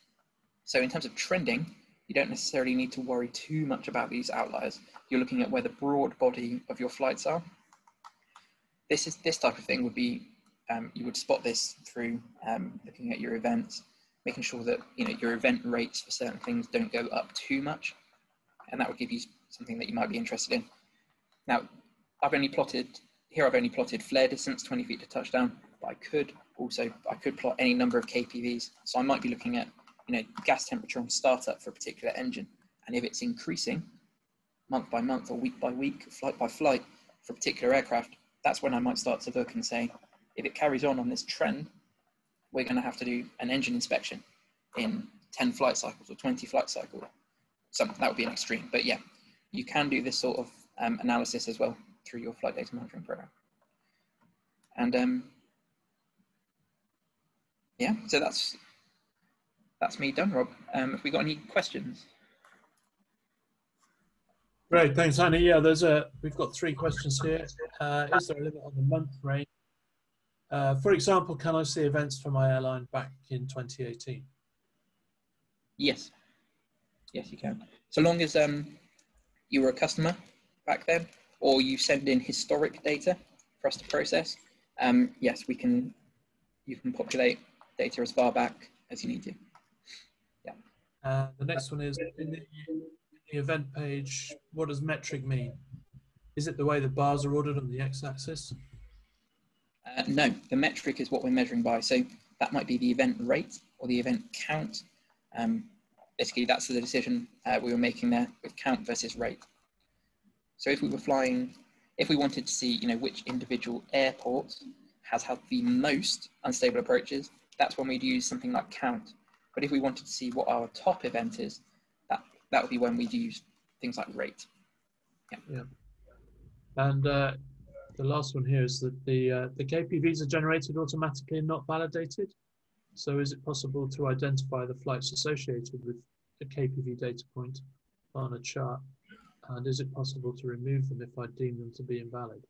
So in terms of trending, you don't necessarily need to worry too much about these outliers. You're looking at where the broad body of your flights are. This is this type of thing would be, um, you would spot this through um, looking at your events, making sure that you know your event rates for certain things don't go up too much, and that would give you something that you might be interested in. Now, I've only plotted here I've only plotted flare distance, 20 feet to touchdown, but I could also, I could plot any number of KPVs. So I might be looking at, you know, gas temperature on startup for a particular engine. And if it's increasing month by month or week by week, flight by flight for a particular aircraft, that's when I might start to look and say, if it carries on on this trend, we're going to have to do an engine inspection in 10 flight cycles or 20 flight cycles. So that would be an extreme. But yeah, you can do this sort of um, analysis as well through your flight data monitoring program. And um, yeah, so that's that's me done, Rob. Um, have we got any questions? Great, thanks, Andy. Yeah, there's a we've got three questions here. Uh, is there a limit on the month range? Uh, for example, can I see events for my airline back in 2018? Yes, yes, you can. So long as um, you were a customer back then, or you send in historic data for us to process, um, yes, we can. You can populate data as far back as you need to. Uh, the next one is in the, in the event page. What does metric mean? Is it the way the bars are ordered on the x-axis? Uh, no, the metric is what we're measuring by. So that might be the event rate or the event count. Um, basically, that's the decision uh, we were making there with count versus rate. So if we were flying, if we wanted to see, you know, which individual airport has had the most unstable approaches, that's when we'd use something like count. But if we wanted to see what our top event is, that, that would be when we'd use things like rate. Yeah. yeah. And uh, the last one here is that the, uh, the KPVs are generated automatically and not validated. So is it possible to identify the flights associated with a KPV data point on a chart? And is it possible to remove them if I deem them to be invalid?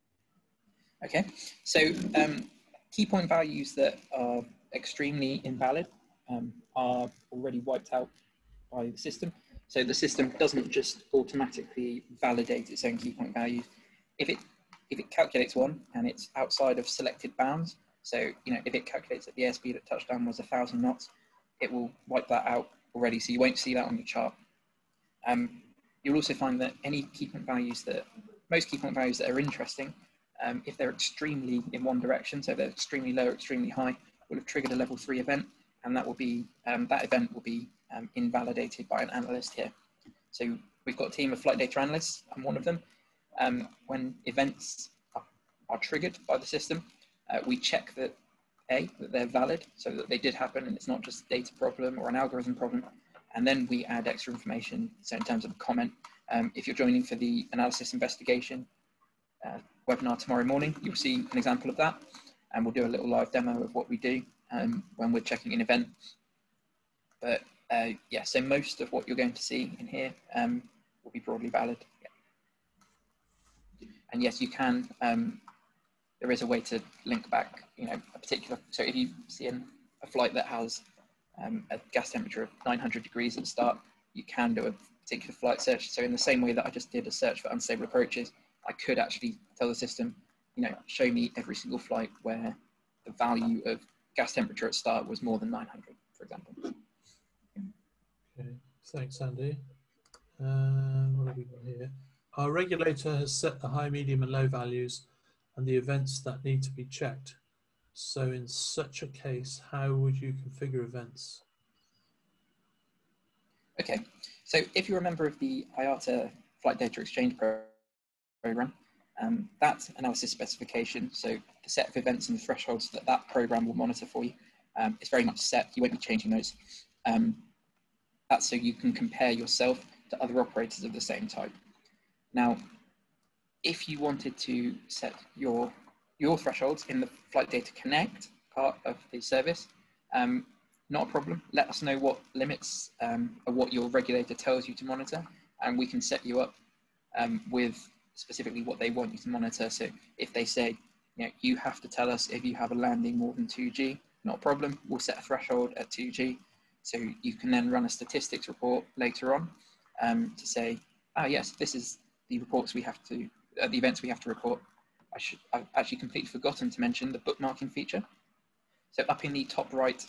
Okay, so um, key point values that are extremely invalid um, are already wiped out by the system. So the system doesn't just automatically validate its own key point values. If it if it calculates one and it's outside of selected bounds, so you know if it calculates that the airspeed at touchdown was a thousand knots, it will wipe that out already. So you won't see that on the chart. Um, you'll also find that any key point values that most key point values that are interesting, um, if they're extremely in one direction, so they're extremely low, extremely high, will have triggered a level three event, and that will be um, that event will be um, invalidated by an analyst here. So we've got a team of flight data analysts. I'm one of them. Um, when events are, are, triggered by the system, uh, we check that A, that they're valid, so that they did happen and it's not just a data problem or an algorithm problem. And then we add extra information. So in terms of a comment, um, if you're joining for the analysis investigation uh, webinar tomorrow morning, you'll see an example of that. And we'll do a little live demo of what we do um, when we're checking an event. But uh, yeah, so most of what you're going to see in here um, will be broadly valid. Yeah. And yes, you can, um, there is a way to link back, you know, a particular, so if you see an, a flight that has um, a gas temperature of 900 degrees at the start, you can do a particular flight search. So in the same way that I just did a search for unstable approaches, I could actually tell the system, you know, show me every single flight where the value of gas temperature at start was more than 900, for example. Okay, thanks, Andy. Um, what have we got here? Our regulator has set the high, medium, and low values and the events that need to be checked. So, in such a case, how would you configure events? Okay, so if you're a member of the IATA Flight Data Exchange program, um, that analysis specification, so the set of events and the thresholds that that program will monitor for you, um, is very much set. You won't be changing those. Um, that's so you can compare yourself to other operators of the same type. Now, if you wanted to set your, your thresholds in the Flight Data Connect part of the service, um, not a problem. Let us know what limits um, or what your regulator tells you to monitor, and we can set you up um, with specifically what they want you to monitor. So if they say, you know, you have to tell us if you have a landing more than 2G, not a problem. We'll set a threshold at 2G so you can then run a statistics report later on um, to say, ah, yes, this is the reports we have to, uh, the events we have to report. I should, I've actually completely forgotten to mention the bookmarking feature. So up in the top right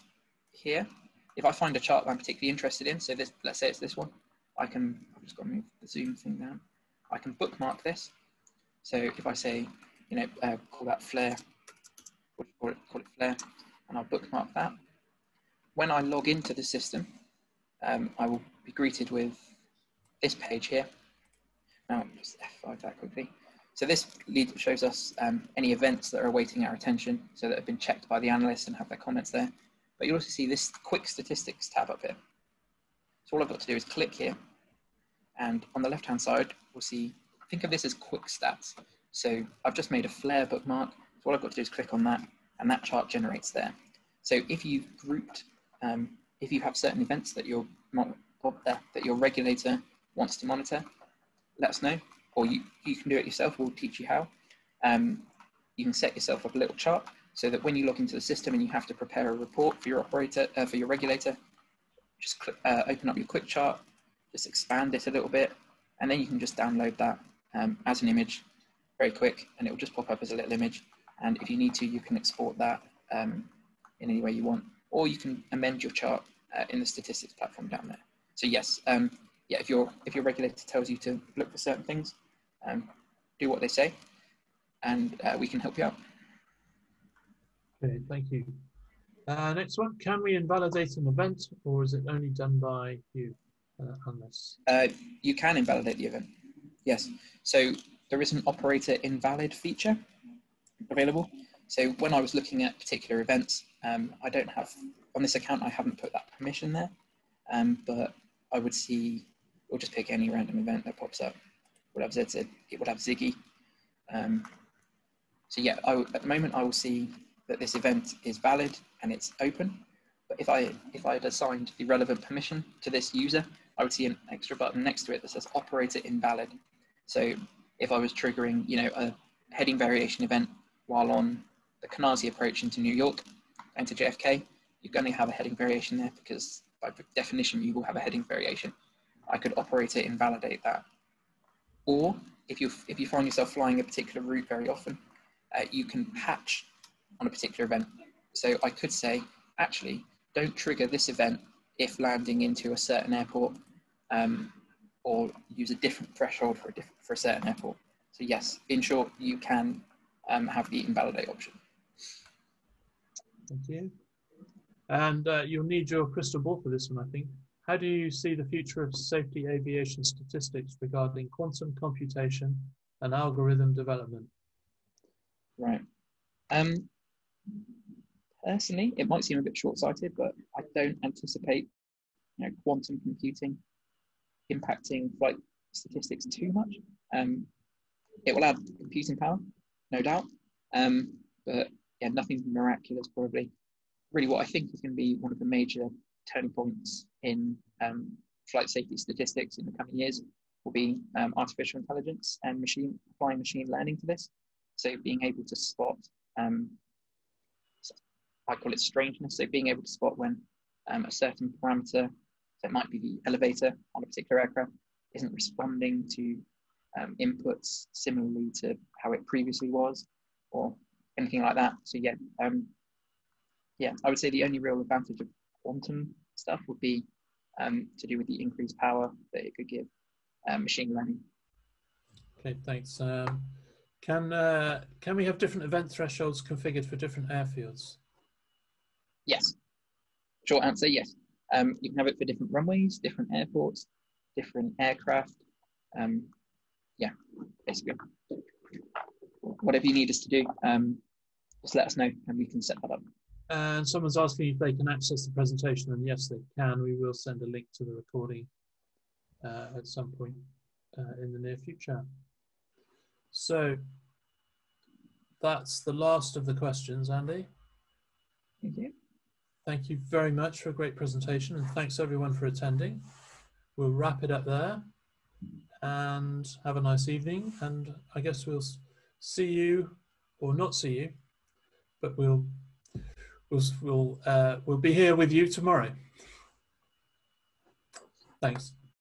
here, if I find a chart that I'm particularly interested in, so this, let's say it's this one, I can, I've just got to move the zoom thing down. I can bookmark this. So if I say, you know, uh, call that flare, call it, call it flare, and I'll bookmark that when I log into the system, um, I will be greeted with this page here. Now, just F5 that quickly. So this lead shows us um, any events that are awaiting our attention, so that have been checked by the analyst and have their comments there. But you'll also see this quick statistics tab up here. So all I've got to do is click here, and on the left-hand side, we'll see, think of this as quick stats. So I've just made a flare bookmark. So all I've got to do is click on that, and that chart generates there. So if you've grouped um, if you have certain events that your that your regulator wants to monitor, let us know, or you, you can do it yourself. We'll teach you how. Um, you can set yourself up a little chart so that when you log into the system and you have to prepare a report for your operator uh, for your regulator, just click, uh, open up your quick chart, just expand it a little bit, and then you can just download that um, as an image, very quick, and it will just pop up as a little image. And if you need to, you can export that um, in any way you want or you can amend your chart uh, in the statistics platform down there. So yes, um, yeah, if your if your regulator tells you to look for certain things, um, do what they say, and uh, we can help you out. Okay, thank you. Uh, next one, can we invalidate an event, or is it only done by you, unless? Uh, you can invalidate the event. Yes. So there is an operator invalid feature available. So when I was looking at particular events, um, I don't have, on this account, I haven't put that permission there, um, but I would see, we'll just pick any random event that pops up. Would have ZZ, it would have Ziggy. Um, so yeah, at the moment I will see that this event is valid and it's open. But if I, if I had assigned the relevant permission to this user, I would see an extra button next to it that says operator invalid. So if I was triggering, you know, a heading variation event while on the Canarsie approach into New York and to JFK, you're going to have a heading variation there because by definition you will have a heading variation. I could operator invalidate that. Or if you if you find yourself flying a particular route very often, uh, you can patch on a particular event. So I could say, actually, don't trigger this event if landing into a certain airport, um, or use a different threshold for a different for a certain airport. So yes, in short, you can um, have the invalidate option. Thank you. And uh, you'll need your crystal ball for this one, I think. How do you see the future of safety aviation statistics regarding quantum computation and algorithm development? Right. Um, personally, it might seem a bit short-sighted, but I don't anticipate you know, quantum computing impacting flight statistics too much. Um, it will add computing power, no doubt, um, but yeah, nothing miraculous probably. Really, what I think is going to be one of the major turning points in um, flight safety statistics in the coming years will be um, artificial intelligence and machine applying machine learning to this. So being able to spot, um, I call it strangeness. So being able to spot when um, a certain parameter, so it might be the elevator on a particular aircraft, isn't responding to um, inputs similarly to how it previously was, or anything like that. So yeah, um, yeah, I would say the only real advantage of quantum stuff would be um, to do with the increased power that it could give um, machine learning. Okay, thanks. Um, can uh, can we have different event thresholds configured for different airfields? Yes. Short answer, yes. Um, you can have it for different runways, different airports, different aircraft. Um, yeah, basically. Whatever you need us to do, um, just let us know and we can set that up. And someone's asking if they can access the presentation, and yes, they can. We will send a link to the recording uh, at some point uh, in the near future. So that's the last of the questions, Andy. Thank you. Thank you very much for a great presentation, and thanks everyone for attending. We'll wrap it up there and have a nice evening. And I guess we'll see you, or not see you, but we'll we'll we'll, uh, we'll be here with you tomorrow. Thanks.